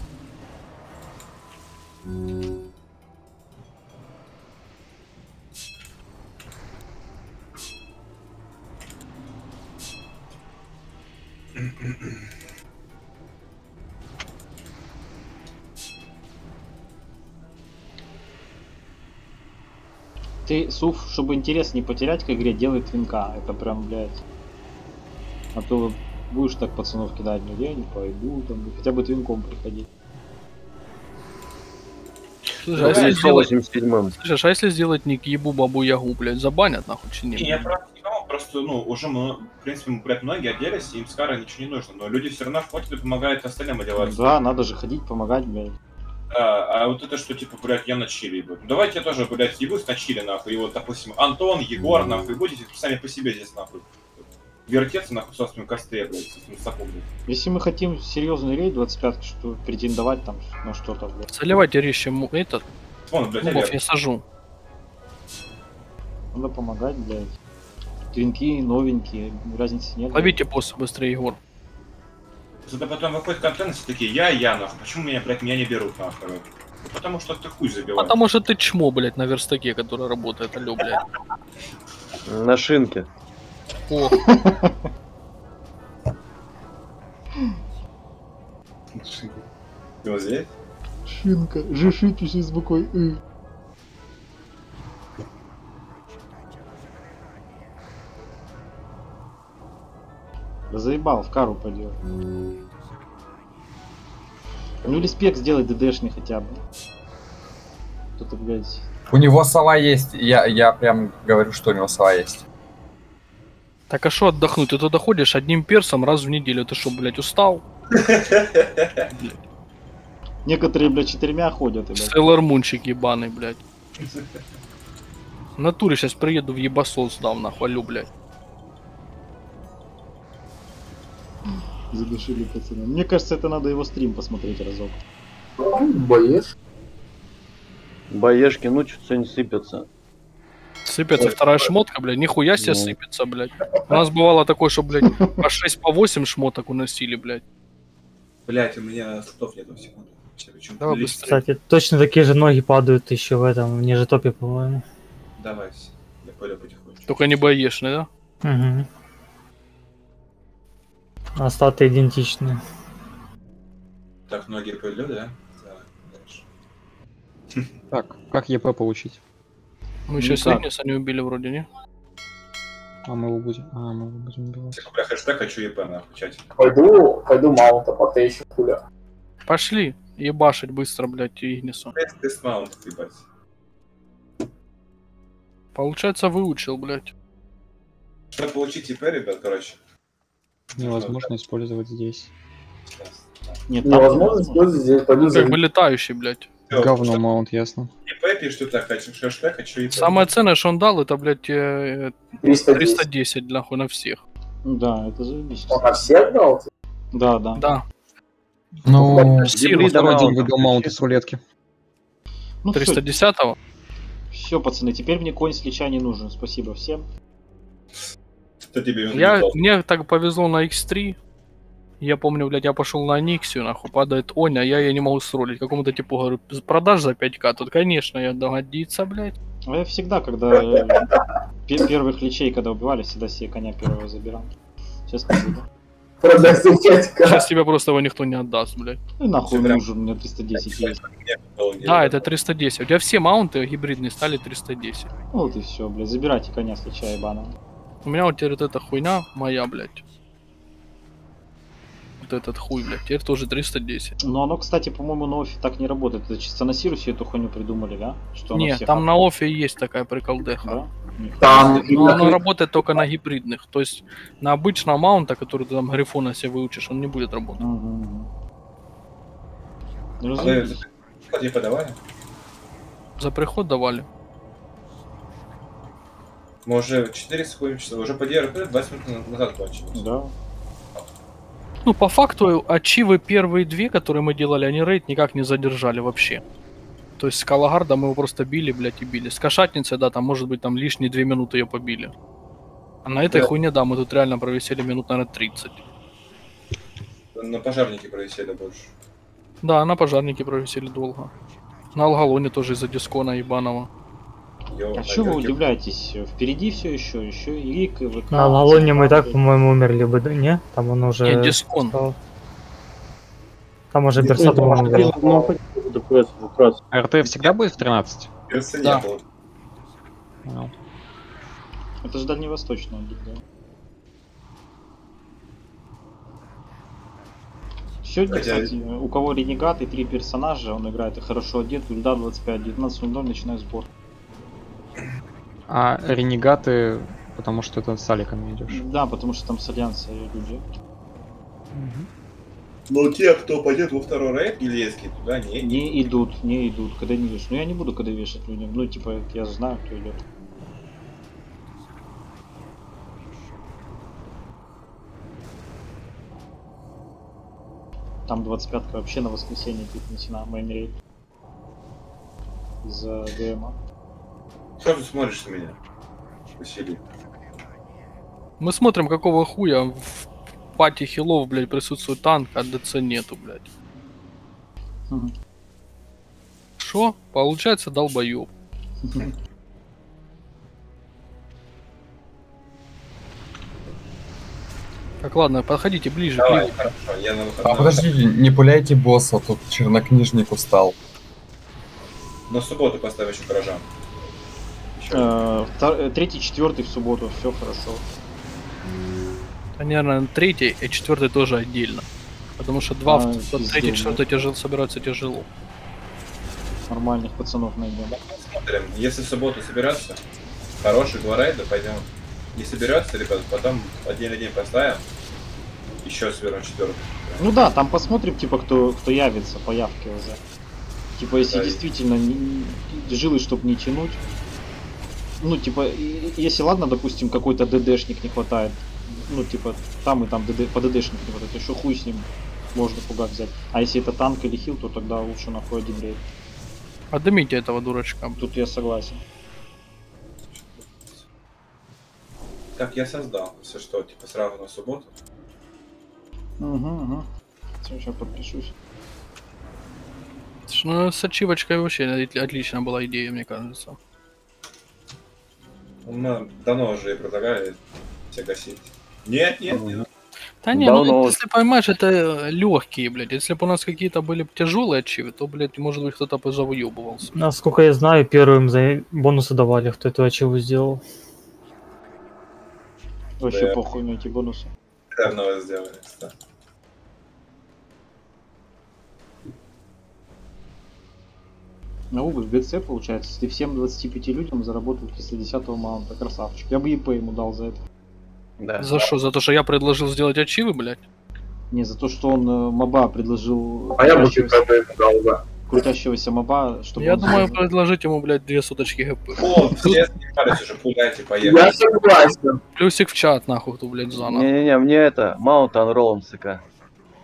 Ты, Суф, чтобы интерес не потерять к игре, делай твинка. Это прям, блядь. А то будешь так пацанов кидать, ну я не пойду, там, хотя бы твинком приходить. Слушай, а если сделать... 87-м. Слышишь, а если сделать ник ебу бабу ягу, блядь, забанят нахуй чи Не, не? я просто просто, ну, уже, мы, в принципе, мы, блядь, многие оделись, и им скара ничего не нужно, но люди все равно ходят и помогают остальным одеваться. Да, надо же ходить, помогать, блядь. Да, а вот это что, типа, блядь, я на чили ебу. Ну, давайте я тоже, блядь, ебусь на чили, нахуй, и вот, допустим, Антон, Егор, нахуй, будете сами по себе здесь, нахуй. Вертеться, нахуй, в собственном костле, блядь, в соку, блядь. Если мы хотим серьезный рейд 25, что претендовать там на что-то, блядь. Заливайте му- этот. Вон, блядь, я сажу. Надо помогать, блядь. Твинки новенькие, разницы нет. Ловите босса быстрее, Егор. Зато потом выходит контент, и все такие, я, я, нахуй, почему меня, блядь, меня не берут, нахуй? Ну, Потому что ты хуй забиваешь. Потому что ты чмо, блядь, на верстаке, который работает, алло, блядь. На шинке. О, Ты вот здесь? Шинка, жиши пиши с буквой И. Да заебал, в кару пойдет. Ну или спек сделать ДДшный хотя бы. Кто-то, блядь, У него сова есть. Я, я прям говорю, что у него сова есть. Так а что отдохнуть? Ты туда ходишь одним персом раз в неделю. Ты что, блядь, устал? Некоторые, блядь, четырьмя ходят. Сейлор Мунчик ебаный, блядь. В натуре сейчас приеду в ебасол сдам, нахуй, блядь. Задушили пацана. Мне кажется, это надо его стрим посмотреть разок. Боешь? Боешки, ну что-то не сыпется. Сыпется вторая шмотка, блядь, нихуя себе Ну. сыпется, блядь. У нас бывало такое, что, блядь, по 6 по 8 шмоток уносили, блядь. Блядь, у меня слотов нету, секунду. Давай быстрее. Кстати, точно такие же ноги падают еще в этом, в ниже топе, по-моему. Давай, я пойду потихоньку. Только не боешный, да? Угу. А статы идентичны. Так, многие пойду, да? Так, как ЕП получить? Мы сейчас Никак. Игниса не убили вроде, не? А мы его будем... А, мы его будем убивать. Бля, хэштег хочу ЕП нахуй, чатик. Пойду, пойду маунта потещу, хуля. Пошли, ебашить быстро, блядь, Игнису. Тест, тест маунт, ебать. Получается, выучил, блядь. Чтобы получить ИП, ребят, короче. Невозможно использовать здесь. Нет, Невозможно использовать здесь, пойду Как бы летающий, блядь. Говно маунт, ясно. ИП пишут так, хочу хэштег, хочу ИП. Самое ценное, что он дал, это, блядь, э, 310. 310 нахуй на всех. Да, это заебись. Он на всех дал? Да, да. Да. Ну, Сиру второй день выбил маунт из рулетки. Ну, 310-го? Все, пацаны, теперь мне конь с лича не нужен. Спасибо всем. Кто тебе Я, наебал? мне так повезло на X3. Я помню, блядь, я пошел на Аниксию, нахуй, падает Оня, а я ее не могу срулить. Какому-то типу говорю, продашь за 5к? Тут, конечно, я догодится, блядь. А я всегда, когда пе- первых личей, когда убивали, всегда себе коня первого забирал. Сейчас не буду. Продай за 5к. Сейчас тебе просто его никто не отдаст, блядь. Ну и нахуй нужен, у меня 310 есть. Да, это 310. У тебя все маунты гибридные стали 310. Ну Вот и все, блядь, забирайте коня с лича ебаного. У меня вот теперь вот эта хуйня моя, блядь. Вот этот хуй, блядь, теперь тоже 310. Но оно, кстати, по-моему, на офе так не работает. Это чисто на Сирусе эту хуйню придумали, да? Что оно Не, всех там на офе есть такая приколдеха. Да? Там Но оно работает только на гибридных. То есть на обычном маунта, который ты там грифона себе выучишь, он не будет работать. Вы разумеется. За приход давали. Мы уже 4 с хуем часа, уже по DRP 20 минут назад кончилось. Да. Ну, по факту, ачивы первые две, которые мы делали, они рейд никак не задержали вообще. То есть с Калагарда мы его просто били, блядь, и били. С кошатницей, да, там, может быть, там лишние две минуты ее побили. А на этой Да. хуйне, да, мы тут реально провисели минут, наверное, 30. На пожарнике провисели больше. Да, на пожарнике провисели долго. На Алгалоне тоже из-за дискона ебаного. А что вы удивляетесь? Впереди все еще, еще и Рик, и ВК. На Лалоне мы и так, по-моему, умерли бы, да? Не? Там он уже... Не, дискон. стал. Там уже Берсат, по-моему. РТ всегда будет в 13? Персы Да. не было. Понял. Это же дальневосточный гид, да? Сегодня, Хотя- кстати, у кого ренегат и три персонажа, он играет и хорошо одет, Ульда 25, 19.00, начинаю сбор. А ренегаты, потому что это с Аликами идешь. Да, потому что там с Альянса люди. Но те, кто пойдет во второй рейд гильдейский, туда не Не идут, не идут, когда не вешают. Ну я не буду когда вешать людям. Ну типа я знаю, кто идет. Там 25 вообще на воскресенье типа на main За ГМа. Что ты смотришь на меня? Василий. Мы смотрим, какого хуя в пати хилов, блядь, присутствует танк, а ДЦ нету, блядь. Шо? Получается долбоёб. Так, ладно, подходите ближе, Давай, ближе. хорошо, я на А подождите, не пуляйте босса, тут чернокнижник устал. На субботу поставь еще гаражам. Э, э, Третий, четвертый в субботу, все хорошо. А, наверное, третий и четвертый тоже отдельно. Потому что два, А, третий, да. четвертый тяжело собираться тяжело. Нормальных пацанов найдем. Смотрим, если в субботу собираться, хороший два рейда, пойдем. Не собираться, ребят, потом отдельный день поставим. Еще соберем четвертый. Ну да, там посмотрим, типа, кто, кто явится по явке уже. Типа, если Да. действительно не, не- жилы, чтобы не тянуть. Ну, типа, если ладно, допустим, какой-то ДДшник не хватает. Ну, типа, там и там ДД, по ДДшник не хватает, еще хуй с ним можно пугать взять. А если это танк или хил, то тогда лучше нахуй один рейд. Отдымите этого дурачка. Тут я согласен. Так, я создал. Все что, типа сразу на субботу. Угу, угу. Сейчас подпишусь. Ну, с ачивочкой вообще отли- отличная была идея, мне кажется. Мы давно уже и предлагали все гасить. Нет, нет, нет. Да не, ну если понимаешь, это легкие, блядь. Если бы у нас какие-то были тяжелые ачивы, то, блядь, может быть, кто-то позавоебывался. Насколько я знаю, первым за бонусы давали, кто эту ачиву сделал. Вообще Да. похуй на эти бонусы. Давно сделали, кстати. На уголь в ГЦ получается, если всем 25 людям заработал 310 маунта, красавчик. Я бы ЕП ему дал за это. Да. За что? За то, что я предложил сделать ачивы, блядь? Не, за то, что он э, моба предложил... А я бы типа ему дал бы. Крутящегося моба, чтобы Я он думаю, сделал. предложить ему, блядь, две суточки ГП. О, все снимались уже, пуляйте, поехали. Я согласен. Плюсик в чат, нахуй, кто, блядь, заново. Не-не-не, мне это, маунт анроллом СК.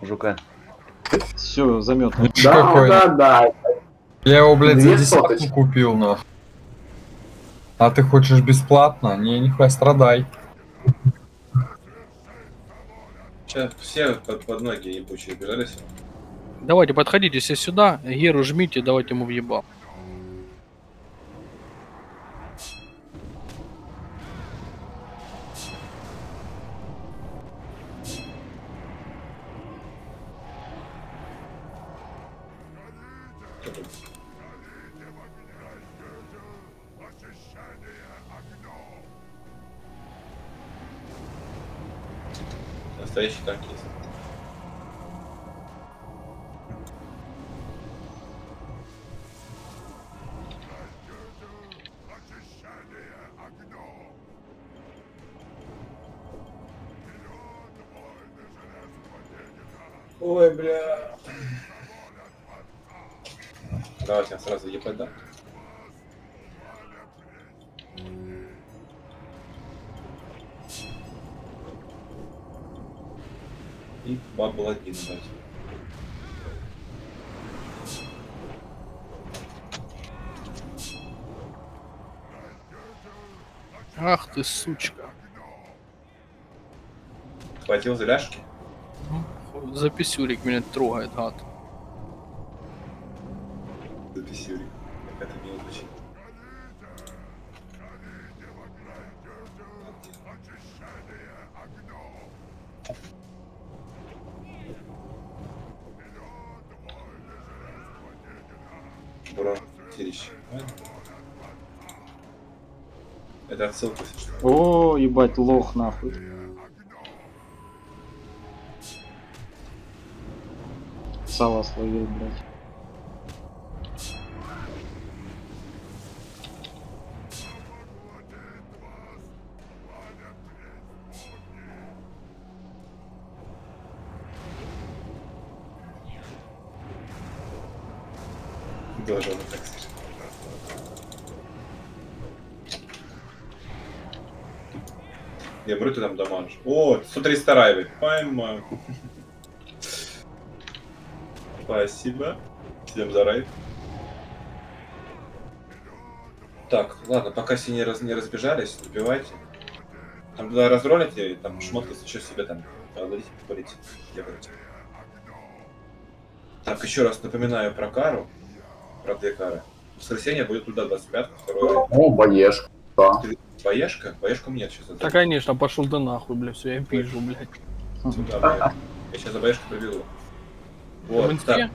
Жука. Все, замет. Да, да, да. Я его, блядь, за десятку купил, нахуй. А ты хочешь бесплатно? Не, нихуя, страдай. Сейчас все под, под ноги ебучие бежались. Давайте, подходите все сюда, Геру жмите, давайте ему въебал. Настоящий танкист. Ой, бля. Давайте я сразу ебать дам. И бабл один дать. Ах ты, сучка. Хватил за ляжки? За писюрик меня трогает, гад. За писюрик. Как это мило звучит. Бурон, тирищ. Это отсылка, если что. О, ебать, лох нахуй. Сало словил, блядь. О, 132 райвы. Поймаю. Спасибо. Всем за райв. Так, ладно, пока все не, раз, не разбежались, добивайте. Там туда разролите, и там шмотки, что, себе там подадите. Делайте. Так, еще раз напоминаю про кару. Про две кары. В воскресенье будет туда 25 второй О, боешка. Да. Боешка? Боешку нет сейчас. Да, конечно, пошел да нахуй, блядь, все, я вижу, блядь. Сюда, боешку. Я сейчас за боешку пробегу. В Вот, так.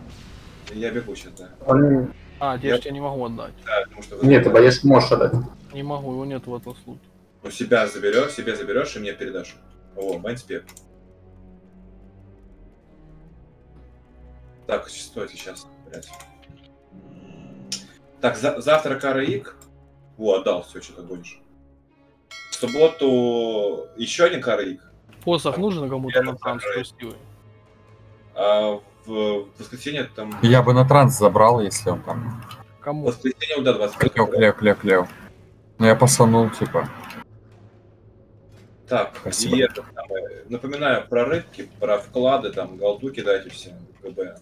Я бегу сейчас, да. Он- А, я ж тебе не могу отдать. Да, потому что вы- Нет, ты боешку можешь отдать. Не могу, его нет в этом случае. У себя заберешь, себе заберешь и мне передашь. О, майнспек. Так, стойте сейчас, блядь. Так, за- завтра Караик. Во, отдал, все, что ты гонишь. В субботу еще один Караик. Посох нужен кому-то на красивый? А в воскресенье там... Я бы на транс забрал, если он там... В Кому? воскресенье уда 25. Клев, клев, клев, клев. Ну я посанул, типа. Так, Спасибо. и это напоминаю про рыбки, про вклады, там, голду кидайте все, ГБ.